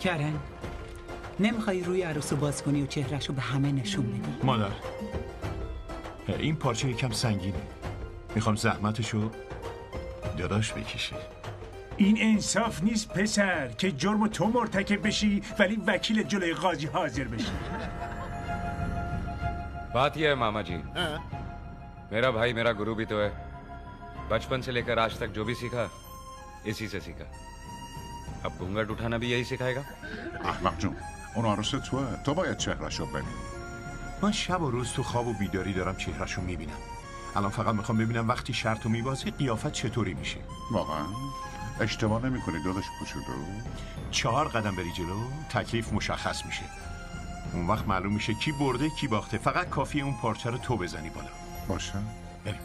کرن نمی‌خوای روی عروس رو باز کنی و چهرش رو به همه نشون بدی؟ مادر. این پارچه یکم سنگینه میخوام زحمتشو داداش بکشه این انصاف نیست پسر که جرم تو مرتکب بشی ولی وکیل جلوی قاضی حاضر بشی बात यह है मामा जी मेरा भाई मेरा गुरु भी तो है बचपन से लेकर आज तक जो भी सीखा इसी से सीखा अब घूंघट उठाना भी यही सिखाएगा احمق جون اون عروس توه تو باید چهرشو ببینی من شب و روز تو خواب و بیداری دارم چهرشو می‌بینم. الان فقط می‌خوام ببینم وقتی شرط و میبازی قیافت چطوری میشه. واقعا؟ اشتباه نمی کنی داداش کوچولو چهار قدم بری جلو تکلیف مشخص میشه. اون وقت معلوم میشه کی برده کی باخته. فقط کافی اون پارچه رو تو بزنی بالا. باشه. بریم.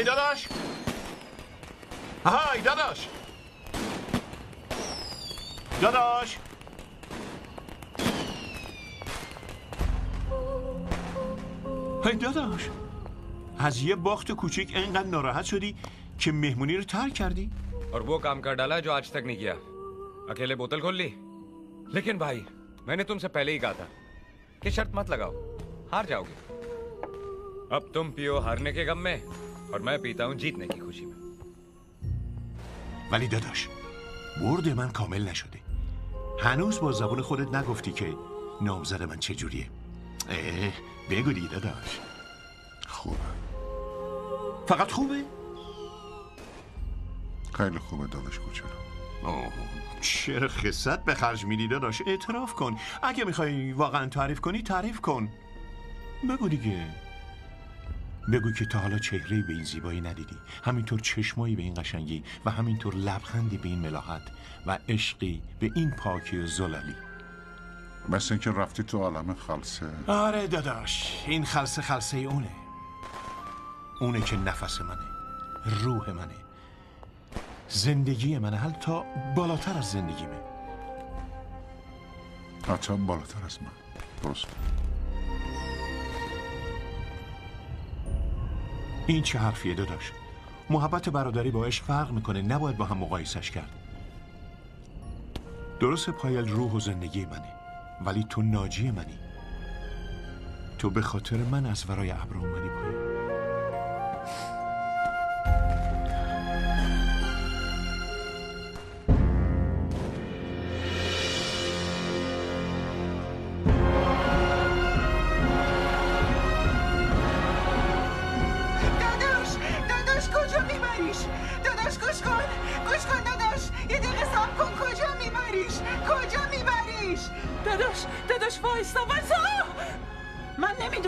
هی داداش های داداش داداش هی داداش از یه باخت کوچیک انقدر ناراحت شدی که مهمونی رو ترک کردی और वो काम कर डाला जो आज तक नहीं किया अकेले बोतल खोल ली लेकिन भाई मैंने तुमसे पहले ही कहा था कि शर्त मत लगाओ हार जाओगे अब तुम पियो हारने के गम में और मैं पीता हूँ जीतने की खुशी में ولی داداش برد من کامل نشده هنوز با زبون خودت نگفتی که نامزد من چجوریه اه بگو دیگه داداش خوبه فقط خوبه؟ خیلی خوبه داداش کوچولو آه، چرا خصت به خرج میدی داداش اعتراف کن اگه میخوای واقعا تعریف کنی تعریف کن بگو دیگه بگو که تا حالا چهره به این زیبایی ندیدی. همینطور چشمایی به این قشنگی و همینطور لبخندی به این ملاحت و عشقی به این پاکی و زلالی. مثل اینکه رفتی تو عالم خلصه آره داداش این خلصه خلصه اونه. اونه که نفس منه روح منه. زندگی منه حتی بالاتر از زندگیمه. حتی بالاتر از من. درست. این چه حرفیه داداش؟ محبت برادری با عشق فرق می‌کنه نباید با هم مقایسش کرد. درست پایل روح و زندگی منه ولی تو ناجی منی. تو به خاطر من از ورای ابر اومدی پایین.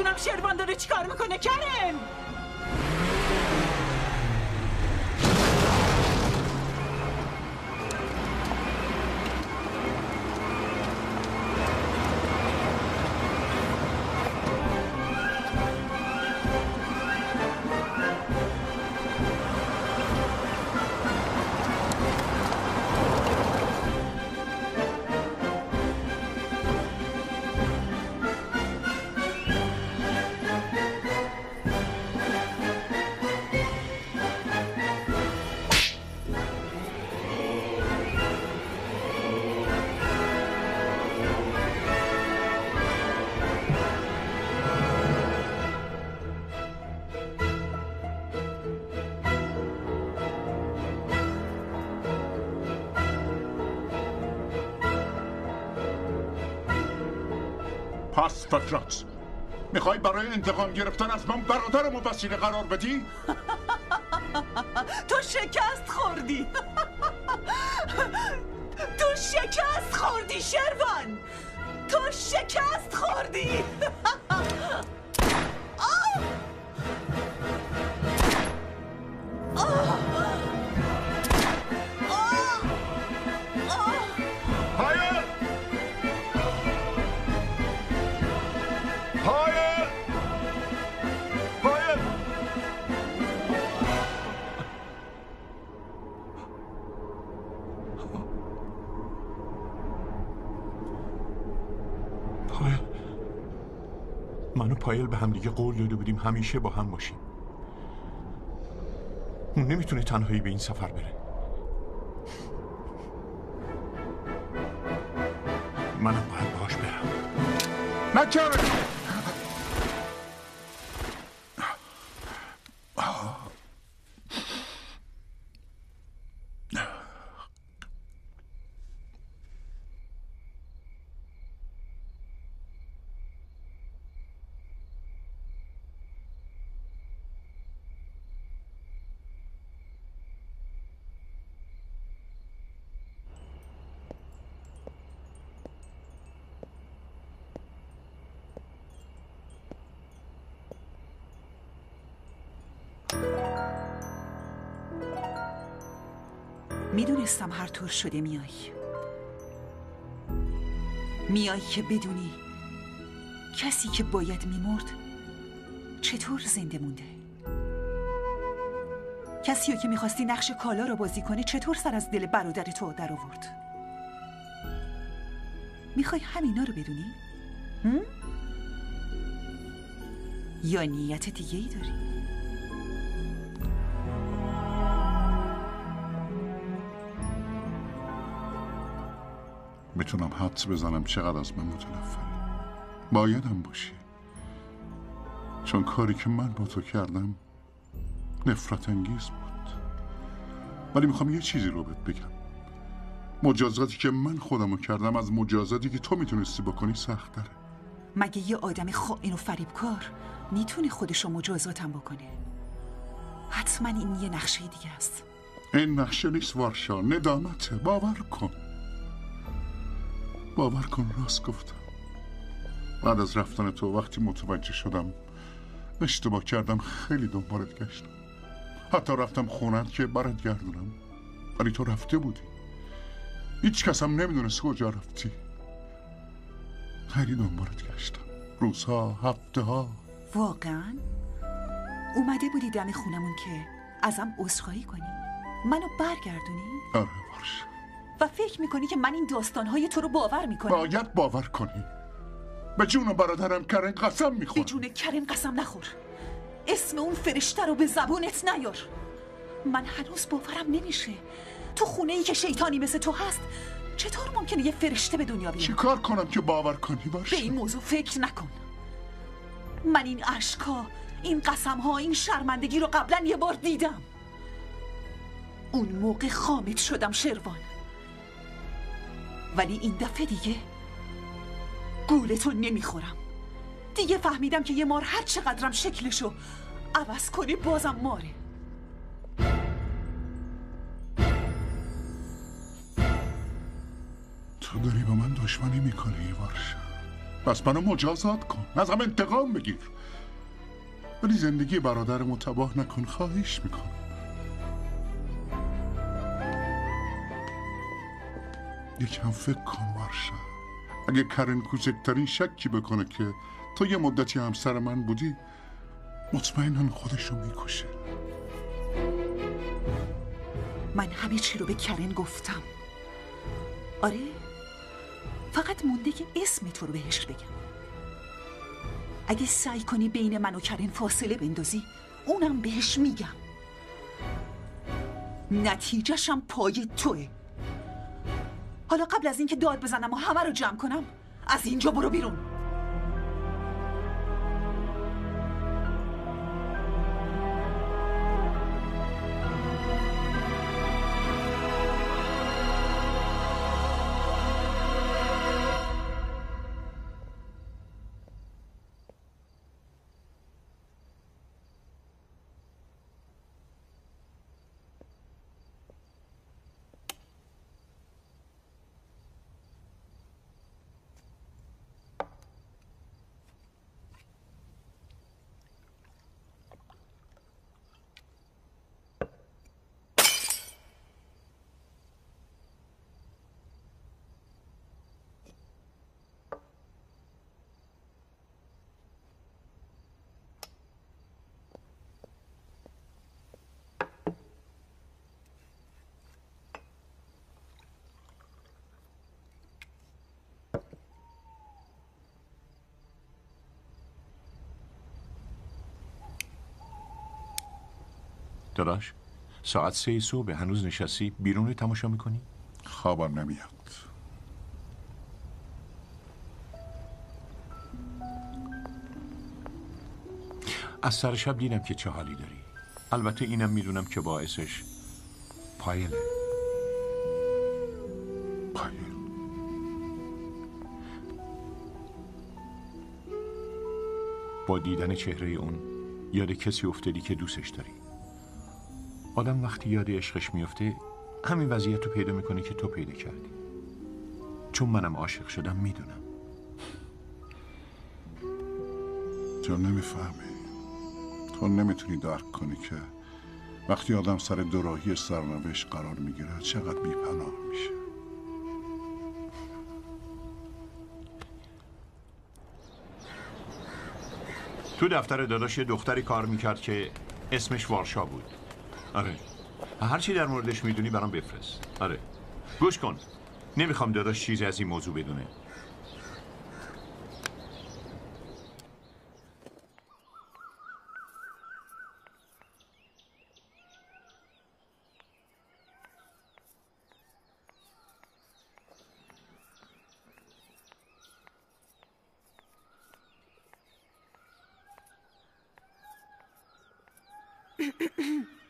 من نمی‌دونم شروان داره چیکار پس فکرات می‌خوای برای انتقام گرفتن از من برادرمو وسیله قرار بدی؟ تو شکست خوردی. تو شکست خوردی شروان. تو شکست خوردی. دیگه قول داده بودیم همیشه با هم باشیم. اون نمی‌تونه تنهایی به این سفر بره. منم باید باهاش برم. نکره می‌دونستم هر طور شده میای میای که بدونی کسی که باید میمرد چطور زنده مونده کسی که می‌خواستی نقش کالا رو بازی کنه چطور سر از دل برادر تو در آورد می‌خوای همینا رو بدونی؟ هم؟ یا نیت دیگه ای داری؟ می‌تونم حدس بزنم چقدر از من متنفری. بایدم باشی. چون کاری که من با تو کردم نفرت انگیز بود. ولی می‌خوام یه چیزی رو بهت بگم. مجازاتی که من خودمو کردم از مجازاتی که تو می‌تونستی بکنی سخت داره مگه یه آدم خائن و فریبکار می‌تونه خودشو مجازاتم بکنه؟ حتما این یه نقشه دیگه است. این نقشه نیست وارشا. ندامته باور کن. باور کن راست گفتم. بعد از رفتن تو وقتی متوجه شدم اشتباه کردم خیلی دنبالت گشتم. حتی رفتم خونت که برات گردونم. ولی تو رفته بودی. هیچ کس هم نمی‌دونست کجا رفتی. خیلی دنبالت گشتم. روزها هفته ها واقعا؟ اومده بودی دم خونمون که ازم عذرخواهی کنی. منو برگردونی؟ آره باش و فکر می‌کنی که من این داستانهای تو رو باور می‌کنم؟ باید باور کنی. به جون برادرم کرن قسم به می‌خورم جون کریم قسم نخور. اسم اون فرشته رو به زبونت نیار. من هنوز باورم نمیشه. تو خونه ای که شیطانی مثل تو هست چطور ممکنه یه فرشته به دنیا بیاد؟ چیکار کنم که باور کنی باش به این موضوع فکر نکن. من این اشکا این قسم ها این شرمندگی رو قبلا یه بار دیدم. اون موقع خامت شدم شروان. ولی این دفعه دیگه گولتو نمی‌خورم. دیگه فهمیدم که یه مار هر چقدرم شکلشو عوض کنی بازم ماره. تو داری با من دشمنی می‌کنی وارشا پس منو مجازات کن. ازم انتقام بگیر. ولی زندگی برادرمو تباه نکن. خواهش می‌کنم. یکم فکر کن وارشا اگه کرن کوچکترین شکی بکنه که تو یه مدتی همسر من بودی مطمئنا خودشو می‌کشه. من همه چی رو به کرن گفتم. آره فقط مونده که اسم تو رو بهش بگم. اگه سعی کنی بین من و کرن فاصله بندازی اونم بهش میگم. نتیجهشم پای توه. حالا قبل از اینکه داد بزنم و همه رو جمع کنم از اینجا برو بیرون. داداش ساعت سه صبح هنوز نشستی بیرون رو تماشا می‌کنی؟ خوابم نمیاد. از سر شب دیدم که چه حالی داری. البته اینم می‌دونم که باعثش پایله. پایل. با دیدن چهره اون یاد کسی افتادی که دوستش داری؟ آدم وقتی یاد عشقش میفته همین وضعیت رو پیدا می‌کنه که تو پیدا کردی. چون منم عاشق شدم می‌دونم. تو نمی‌فهمی. تو نمی‌تونی درک کنی که وقتی آدم سر دوراهی سرنوشت قرار می‌گیره چقدر بیپناه میشه. تو دفتر داداش یه دختری کار می‌کرد که اسمش وارشا بود. آره. هر چی در موردش می‌دونی برام بفرست. آره. گوش کن. نمی‌خوام داداش چیزی از این موضوع بدونه.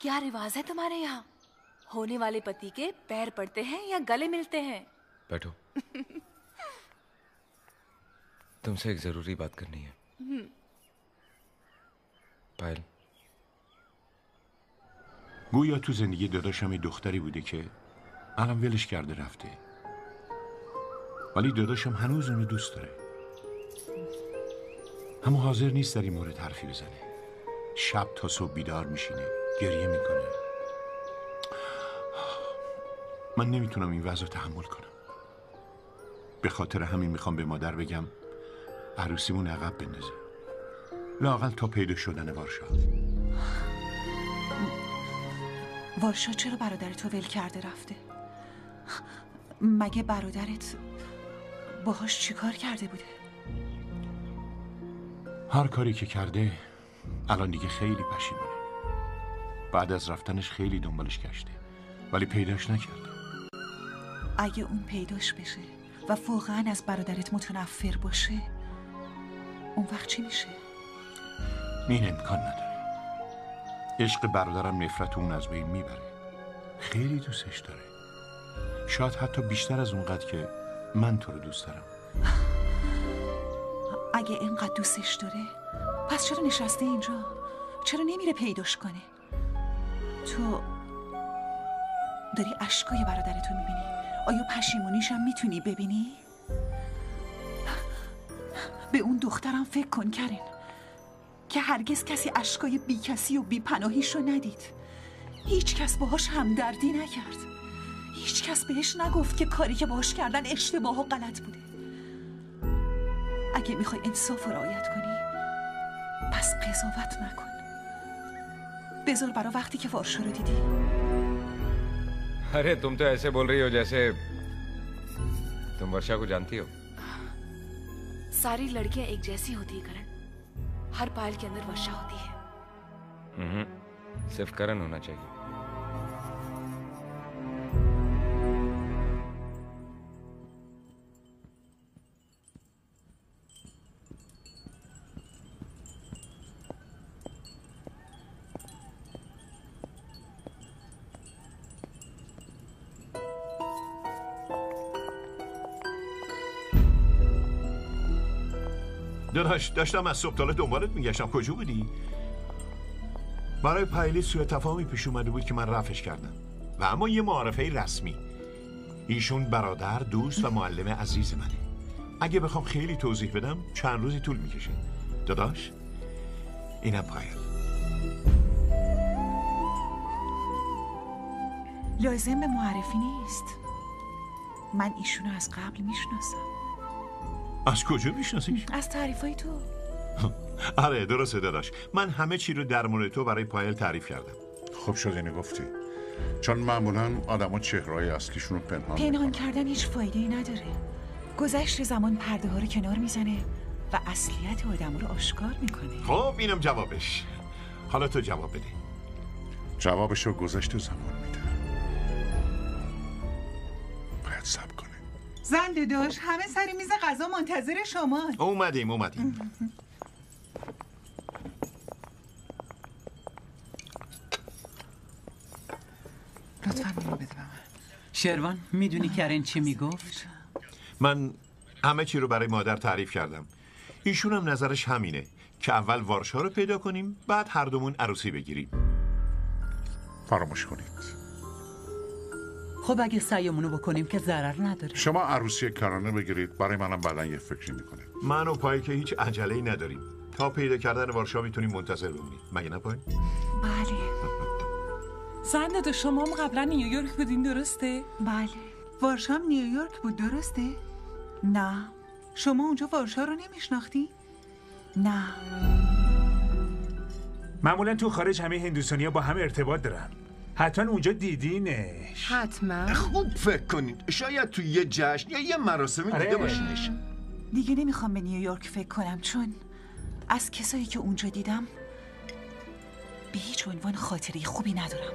क्या रिवाज है तुम्हारे यहाँ होने वाले पति के पैर पड़ते हैं या गले मिलते हैं बैठो तुमसे एक जरूरी बात करनी है हम्म, पायल گویا تو زندگی داداشم یه دختری بوده که الان ولش کرده رفته ولی داداشم هنوز اونو دوست داره اما حاضر نیست در این مورد حرفی بزنه شب تا صبح بیدار میشینه گریه می‌کنه. من نمی‌تونم این وضع رو تحمل کنم. به خاطر همین می‌خوام به مادر بگم عروسیمون عقب بندازه. لاقل تا پیدا شدن وارشا. وارشا چرا برادرت رو ول کرده رفته؟ مگه برادرت باهاش چیکار کرده بوده؟ هر کاری که کرده الان دیگه خیلی پشیمونه بعد از رفتنش خیلی دنبالش گشته ولی پیداش نکرده اگه اون پیداش بشه و واقعا از برادرت متنفر باشه اون وقت چی میشه؟ این امکان نداره عشق برادرم نفرت اون از بین می‌بره خیلی دوستش داره شاید حتی بیشتر از اونقدر که من تو رو دوست دارم اگه اینقدر دوستش داره پس چرا نشسته اینجا؟ چرا نمیره پیداش کنه؟ تو داری اشکای برادرتو می‌بینی؟ آیا پشیمونیش هم می‌تونی ببینی؟ به اون دخترم فکر کن کرین که هرگز کسی اشکای بی کسی و بی پناهیش رو ندید. هیچ کس باهاش همدردی نکرد. هیچ کس بهش نگفت که کاری که باهاش کردن اشتباه و غلط بوده. اگه می‌خوای انصاف رعایت کنی پس قضاوت نکن. بذار برا وقتی که وارشا رو دیدی अरे तुम तो ऐसे बोल रही हो जैसे तुम वर्षा को जानती हो सारी लड़कियां एक जैसी होती है करण हर पायल के अंदर वर्षा होती है हम्म, सिर्फ करण होना चाहिए داداش داشتم از صبح دنبالت میگشتم. کجا بودی؟ برای پایلی سوء تفاهمی پیش اومده بود که من رفش کردم. و اما یه معارفه رسمی. ایشون برادر دوست و معلم عزیز منه. اگه بخوام خیلی توضیح بدم چند روزی طول می‌کشه. داداش؟ اینم پایل لازم به معرفی نیست. من ایشونو از قبل می‌شناسم. از کجا میشناسیش؟ از تعریفای تو. آره درسته داداش. من همه چی رو در مورد تو برای پایل تعریف کردم. خوب شد اینو گفتی. چون معمولا آدما چهرهای اصلیشون رو پنهان پنهان کردن هیچ فایده ای نداره. گذشت زمان پرده ها رو کنار می‌زنه و اصلیت آدم رو آشکار می‌کنه. خب اینم جوابش. حالا تو جواب بده. جوابش رو گذشت زمان میده. باید سب کنه. زن داداش همه سر میز غذا منتظر شما. اومدیم اومدیم. لطفا اینو بده به من. شروان می‌دونی کرن چی می‌گفت؟ من همه چی رو برای مادر تعریف کردم. ایشون هم نظرش همینه که اول وارشا رو پیدا کنیم بعد هر دومون عروسی بگیریم. فراموش کنید. خب اگه سعیمونو بکنیم که ضرر نداره. شما عروسی کرانه بگیرید. برای منم بعدا یه فکری می‌کنه من و پای که هیچ عجله ای نداریم. تا پیدا کردن وارشا می‌تونیم منتظر بمونیم. مگه نه پای؟ بله. زن داده شما هم قبلا نیویورک بودین درسته؟ بله. وارشام نیویورک بود درسته؟ نه. شما اونجا وارشا رو نمیشناختی؟ نه. معمولا تو خارج همه هندوستانی با هم ارتباط دارن. حتما اونجا دیدینش. حتما. خوب فکر کنید. شاید تو یه جشن یا یه مراسمی آره. دیده باشینش. دیگه نمی‌خوام به نیویورک فکر کنم چون از کسایی که اونجا دیدم به هیچ عنوان خاطره خوبی ندارم.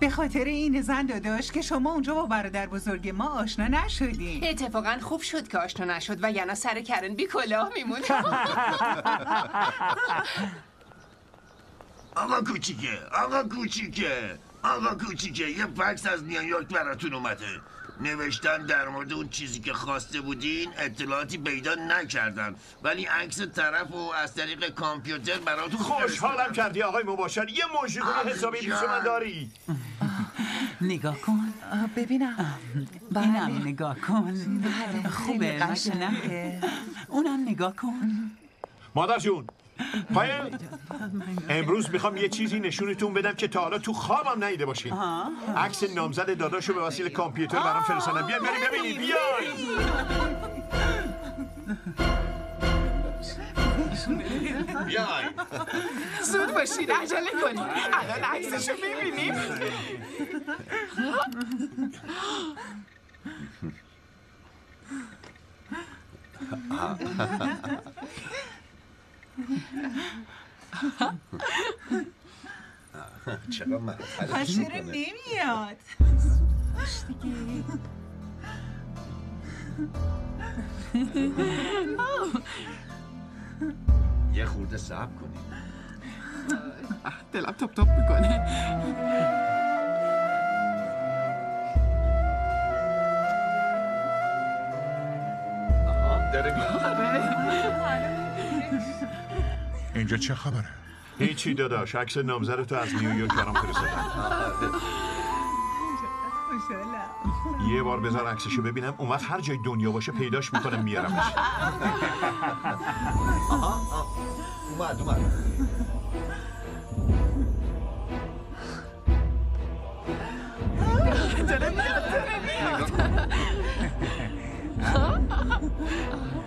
به خاطر این زن داداش که شما اونجا با برادر بزرگ ما آشنا نشدین. اتفاقا خوب شد که آشنا نشد و یعنی سر کرن بی کلاه میموند. آقا کوچیکه آقا کوچیکه آقا کوچیکه یه فکس از نیویورک براتون اومده نوشتن در مورد اون چیزی که خواسته بودین اطلاعاتی پیدا نکردن ولی عکس طرف و از طریق کامپیوتر براتون خوشحالم کردی آقای مباشر یه موجودون حسابی پیش من داری نگاه کن ببینم اینم نگاه کن خوبه مگه قشنگه. نه اونم نگاه کن مادر جون پایل امروز می‌خوام یه چیزی نشونتون بدم که تا حالا تو خوابم ندیده باشین. عکس نامزد داداشو به وسیله کامپیوتر برام فرستادم. بیاین بریم ببینید بیاین. بیاین. زود باشین عجله کنین الان عکسشو می‌بینیم چقدر من چرا نمیاد. یه خورده صبر کنیم. دلم تاپ تاپ می‌کنه. داره اینجا چه خبره؟ هیچی داداش عکس نامزد تو از نیویورک برام فرستادم یه بار بذار عکسشو ببینم اون وقت هر جای دنیا باشه پیداش می‌کنم میارمش. اومد اومد. داره میاد؟ داره میاد؟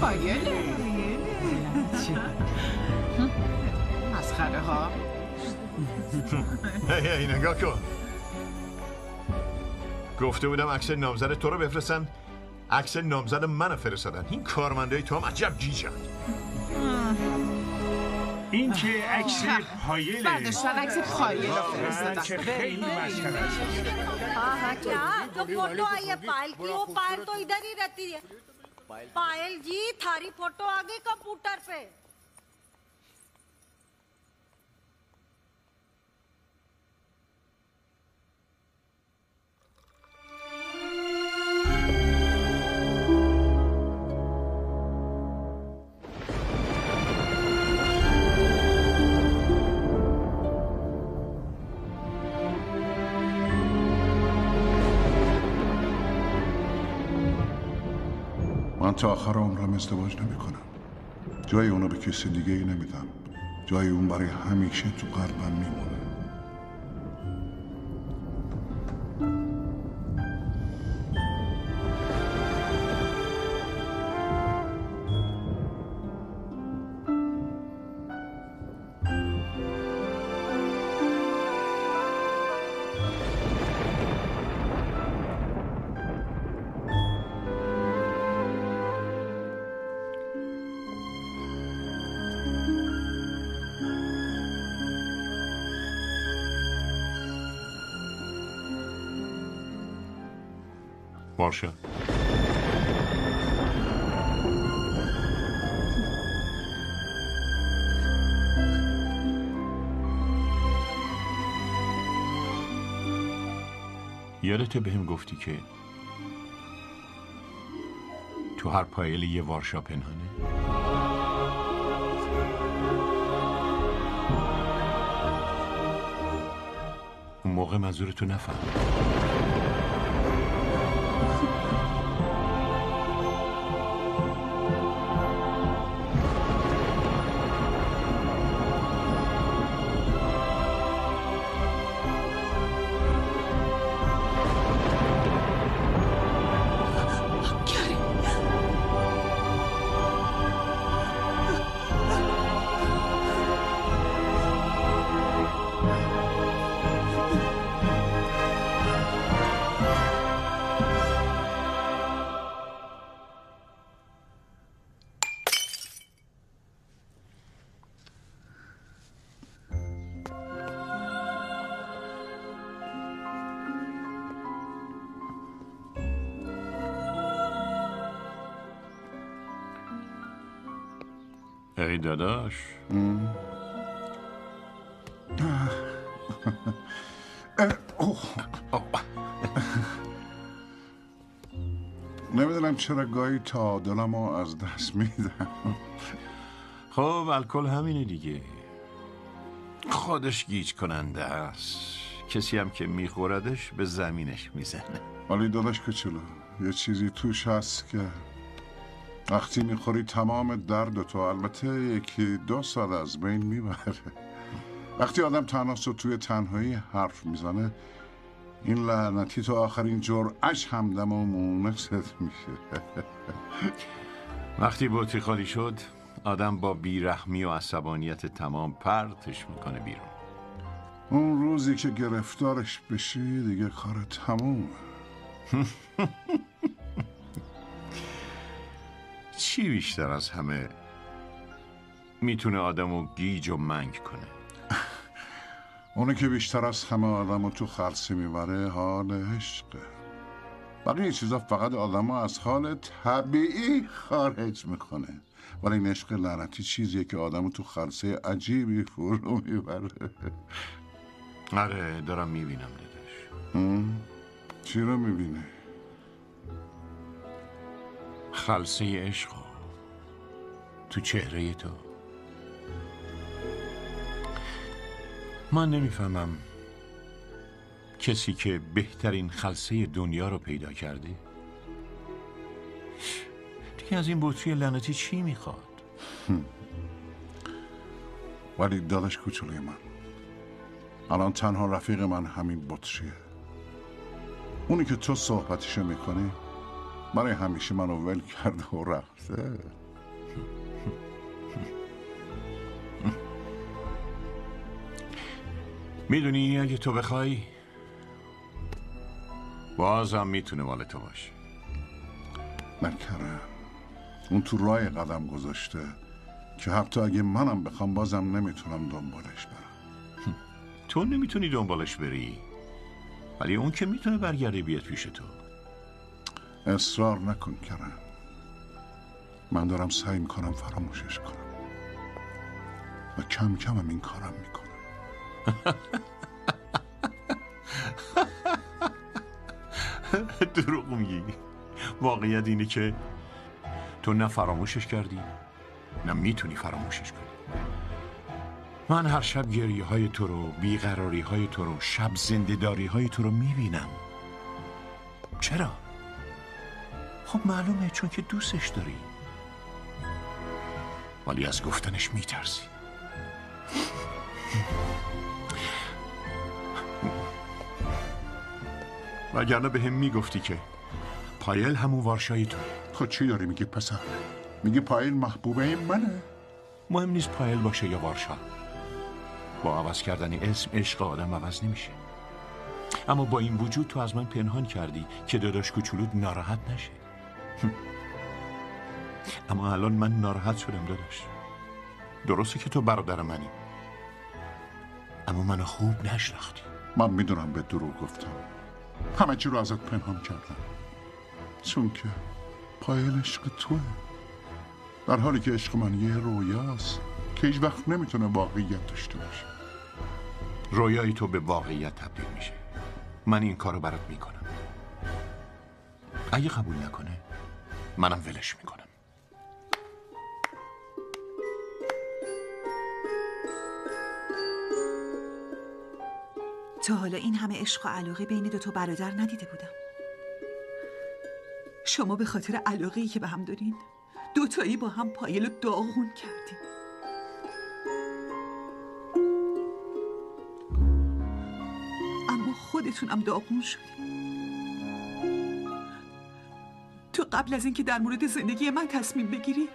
پایله مسخره ها هی هی نگاه کن گفته بودم عکس نامزد تو رو بفرستن عکس نامزد منو فرستادن این کارمنده تو هم عجب جیجن این که عکس پایل بعدش عکس پایل فرستادن خیلی مشکل است آها تو پورتو آیه پایل کیو پارتو ادھر ہی رہتی ہے पायल पायल जी थारी फ़ोटो आ गई कंप्यूटर पे। تا آخر عمرم ازدواج نمی کنم جای اونو به کسی دیگه ای نمیدم. جای اون برای همیشه تو قلبم میمونه. مارشا یادت بهم گفتی که تو هر پایل یه وارشا پنهانه؟ اون موقع منظورتو نفهم ای داداش نمی‌دونم چرا گاهی تعادلم رو از دست میدم. خب الکل همینه دیگه. خودش گیج کننده است. کسی هم که میخوردش به زمینش می‌زنه. ولی داداش کوچولو یه چیزی توش هست که وقتی می‌خوری تمام درد تو البته یکی دو سال از بین می‌بره. وقتی آدم تنهاست و توی تنهایی حرف می‌زنه این لعنتی تو آخرین جرعش همدم و مونست میشه. وقتی بطری خالی شد آدم با بیرحمی و عصبانیت تمام پرتش می‌کنه بیرون. اون روزی که گرفتارش بشی دیگه کار تمومه. چی بیشتر از همه می‌تونه آدمو گیج و منگ کنه؟ اونی که بیشتر از همه آدم رو تو خلصی می‌بره حال عشقه بقیه چیزا فقط آدم از حال طبیعی خارج می‌کنه. ولی این عشق لعنتی چیزیه که آدم رو تو خلصه عجیبی فرو می‌بره. آره دارم می‌بینم داداش. چی رو می‌بینه؟ خلصه عشق تو چهره تو. من نمی‌فهمم کسی که بهترین خلصه دنیا رو پیدا کرده. دیگه از این بطری لعنتی چی می‌خواد؟ ولی داداش کوچولوی من. الان تنها رفیق من همین بطریه. اونی که تو صحبتشو می‌کنی برای همیشه منو ول کرده و رفته. می‌دونی اگه تو بخوای بازم می‌تونه مال تو باشه. نکره اون تو راه قدم گذاشته که حتی اگه منم بخوام بازم نمی‌تونم دنبالش برم. تو نمی‌تونی دنبالش بری. ولی اون که می‌تونه برگرده بیاد پیش تو. اصرار نکن کرم. من دارم سعی می‌کنم فراموشش کنم. و کم کمم این کارم می‌کنم. دروغ میگی. واقعیت اینه که تو نه فراموشش کردی نه می‌تونی فراموشش کنی. من هر شب گریه های تو رو بیقراری های تو رو شب زندهداری های تو رو می‌بینم. چرا؟ خب معلومه چون که دوستش داری. ولی از گفتنش میترسی. وگرنه به هم می‌گفتی که پایل همون وارشایی تو. خود چی داری میگی پسر؟ میگی پایل محبوبه منه؟ مهم نیست پایل باشه یا وارشا. با عوض کردن اسم عشق آدم عوض نمیشه. اما با این وجود تو از من پنهان کردی که داداش کوچولود ناراحت نشه. اما الان من ناراحت شدم داداش. درسته که تو برادر منی. اما منو خوب نشناختی. من می‌دونم به دروغ گفتم. همه چی رو ازت پنهان کردم. چون که پایل عشق توه. در حالی که عشق من یه رویاست که هیچ وقت نمی‌تونه واقعیت داشته باشه. رویای تو به واقعیت تبدیل میشه. من این کارو برات می‌کنم. اگه قبول نکنه منم ولش می‌کنم. تا حالا این همه عشق و علاقه بین دو تا برادر ندیده بودم. شما به خاطر علاقه ای که به هم دارین دوتایی با هم پایل و داغون کردین. اما خودتونم داغون شدین. قبل از اینکه در مورد زندگی من تصمیم بگیری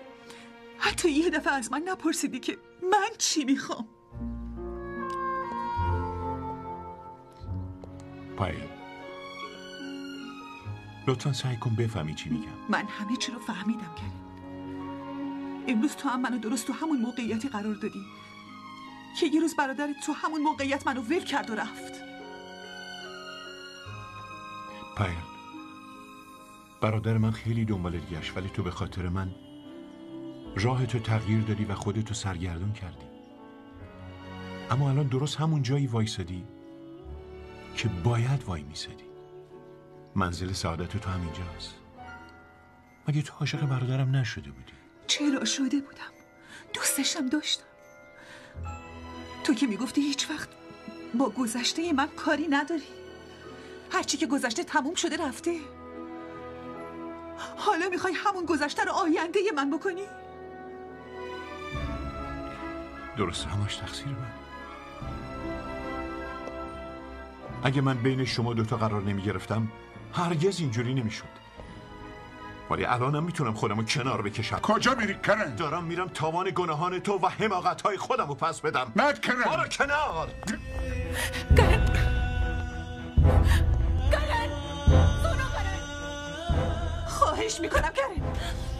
حتی یه دفعه از من نپرسیدی که من چی می‌خوام. پایل. لطفا سعی کن بفهمی چی میگم. من همه چی رو فهمیدم کریم. امروز تو هم منو درست تو همون موقعیتی قرار دادی که یه روز برادرت تو همون موقعیت منو ول کرد و رفت. برادر من خیلی دنبالت گشت ولی تو به خاطر من راه تو تغییر دادی و خودتو سرگردون کردی. اما الان درست همون جایی وایسادی که باید وای میسادی. منزل سعادت تو همینجاست. مگه تو عاشق برادرم نشده بودی؟ چرا شده بودم؟ دوستشم داشتم. تو که می‌گفتی هیچ وقت با گذشته من کاری نداری. هرچی که گذشته تموم شده رفته. حالا می‌خوای همون گذشته رو آینده من بکنی؟ درسته همش تقصیر من. اگه من بین شما دوتا قرار نمی گرفتم هرگز اینجوری نمی‌شد. ولی الانم می‌تونم خودم رو کنار بکشم. کجا میری کرن؟ دارم میرم تاوان گناهان تو و حماقت های خودم رو پس بدم. مد کرن برو کنار! خواهش می‌کنم کرن سب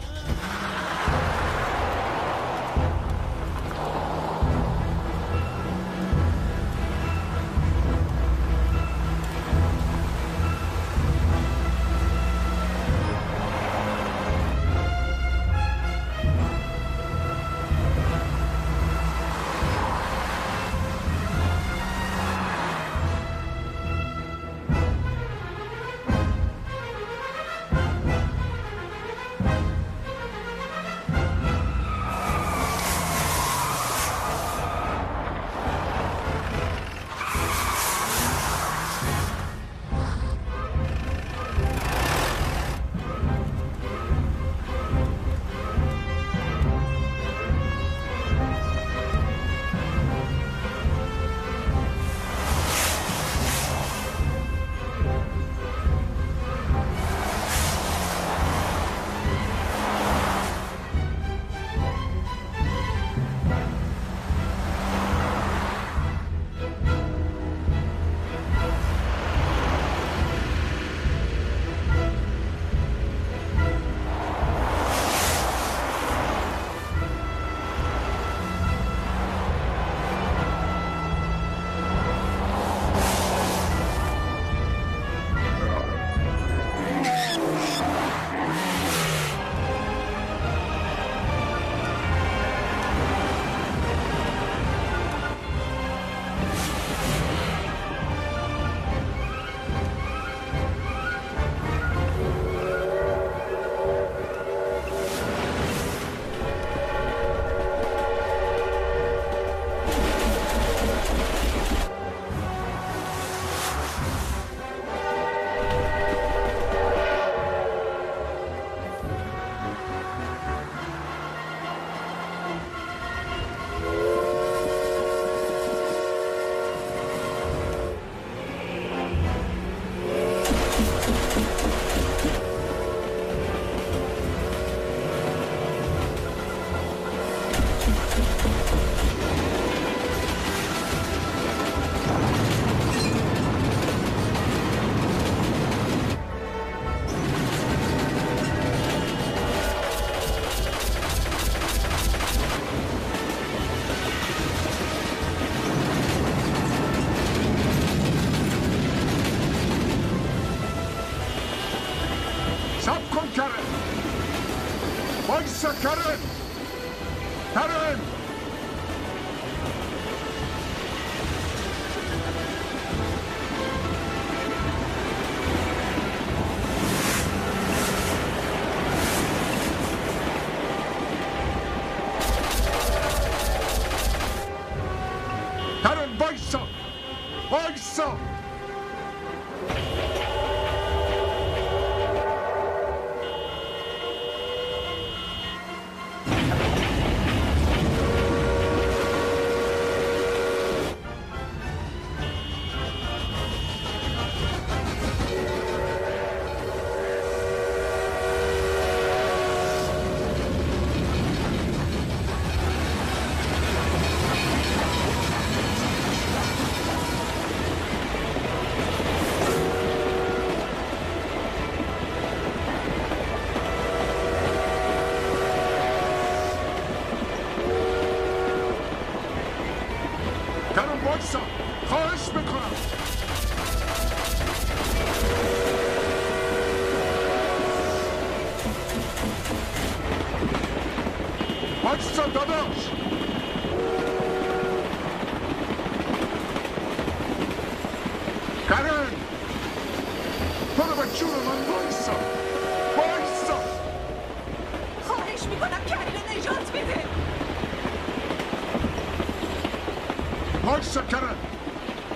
کرن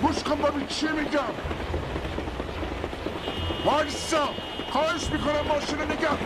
گوش کن ببین چی میگم وایسا خواهش می‌کنم ماشین نگه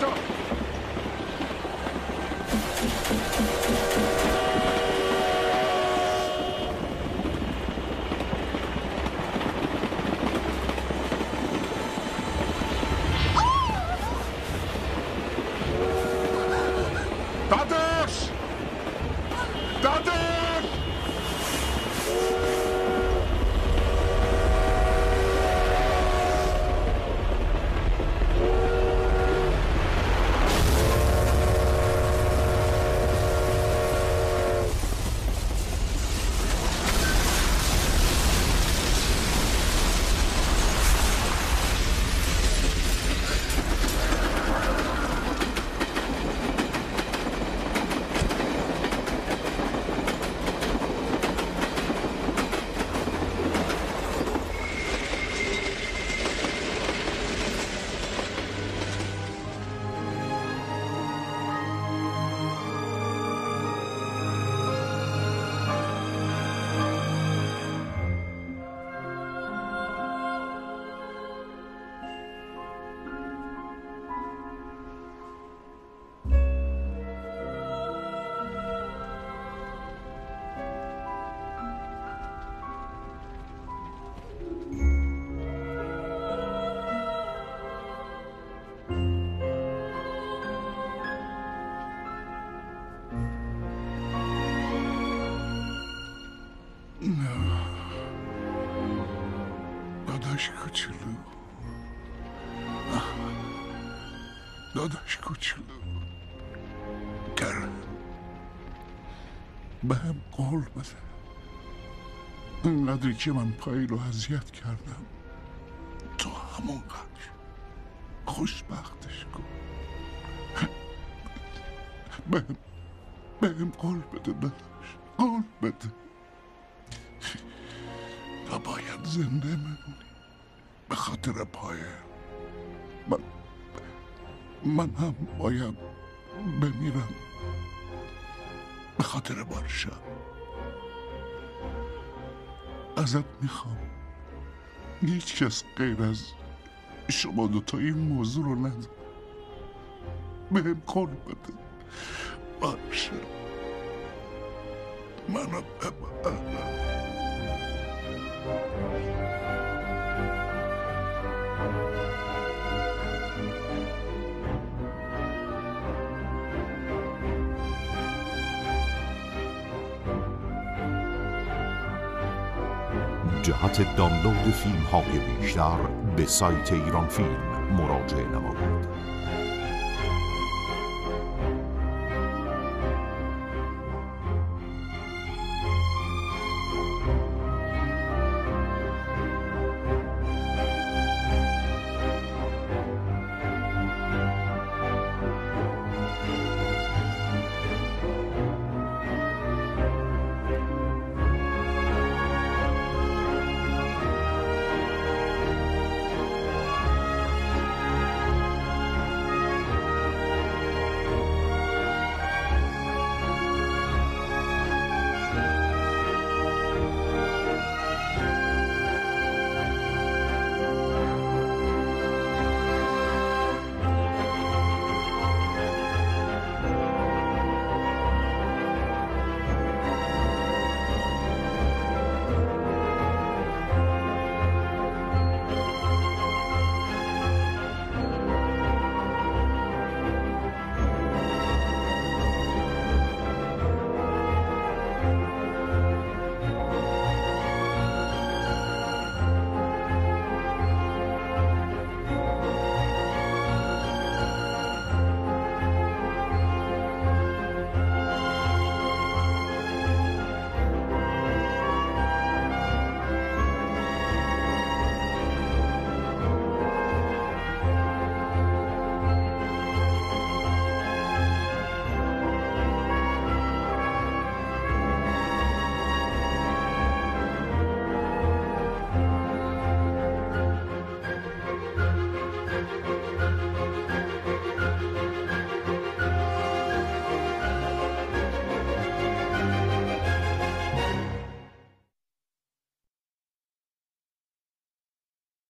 کوچولو داداش کوچولو کرن به هم قول بده اینقدری که من پایی رو اذیت کردم تو همونقدر خوشبختش کن به هم به هم قول بده داداش قول بده تو باید زنده بمونی به خاطر پایه من من هم باید بمیرم. به خاطر بارشا. ازت می‌خوام. هیچ کس غیر از شما دوتا این موضوع رو نداره بهم قول بده. بارشا. منو ببر جهت دانلود فیلم های بیشتر به سایت ایران فیلم مراجعه نمایید.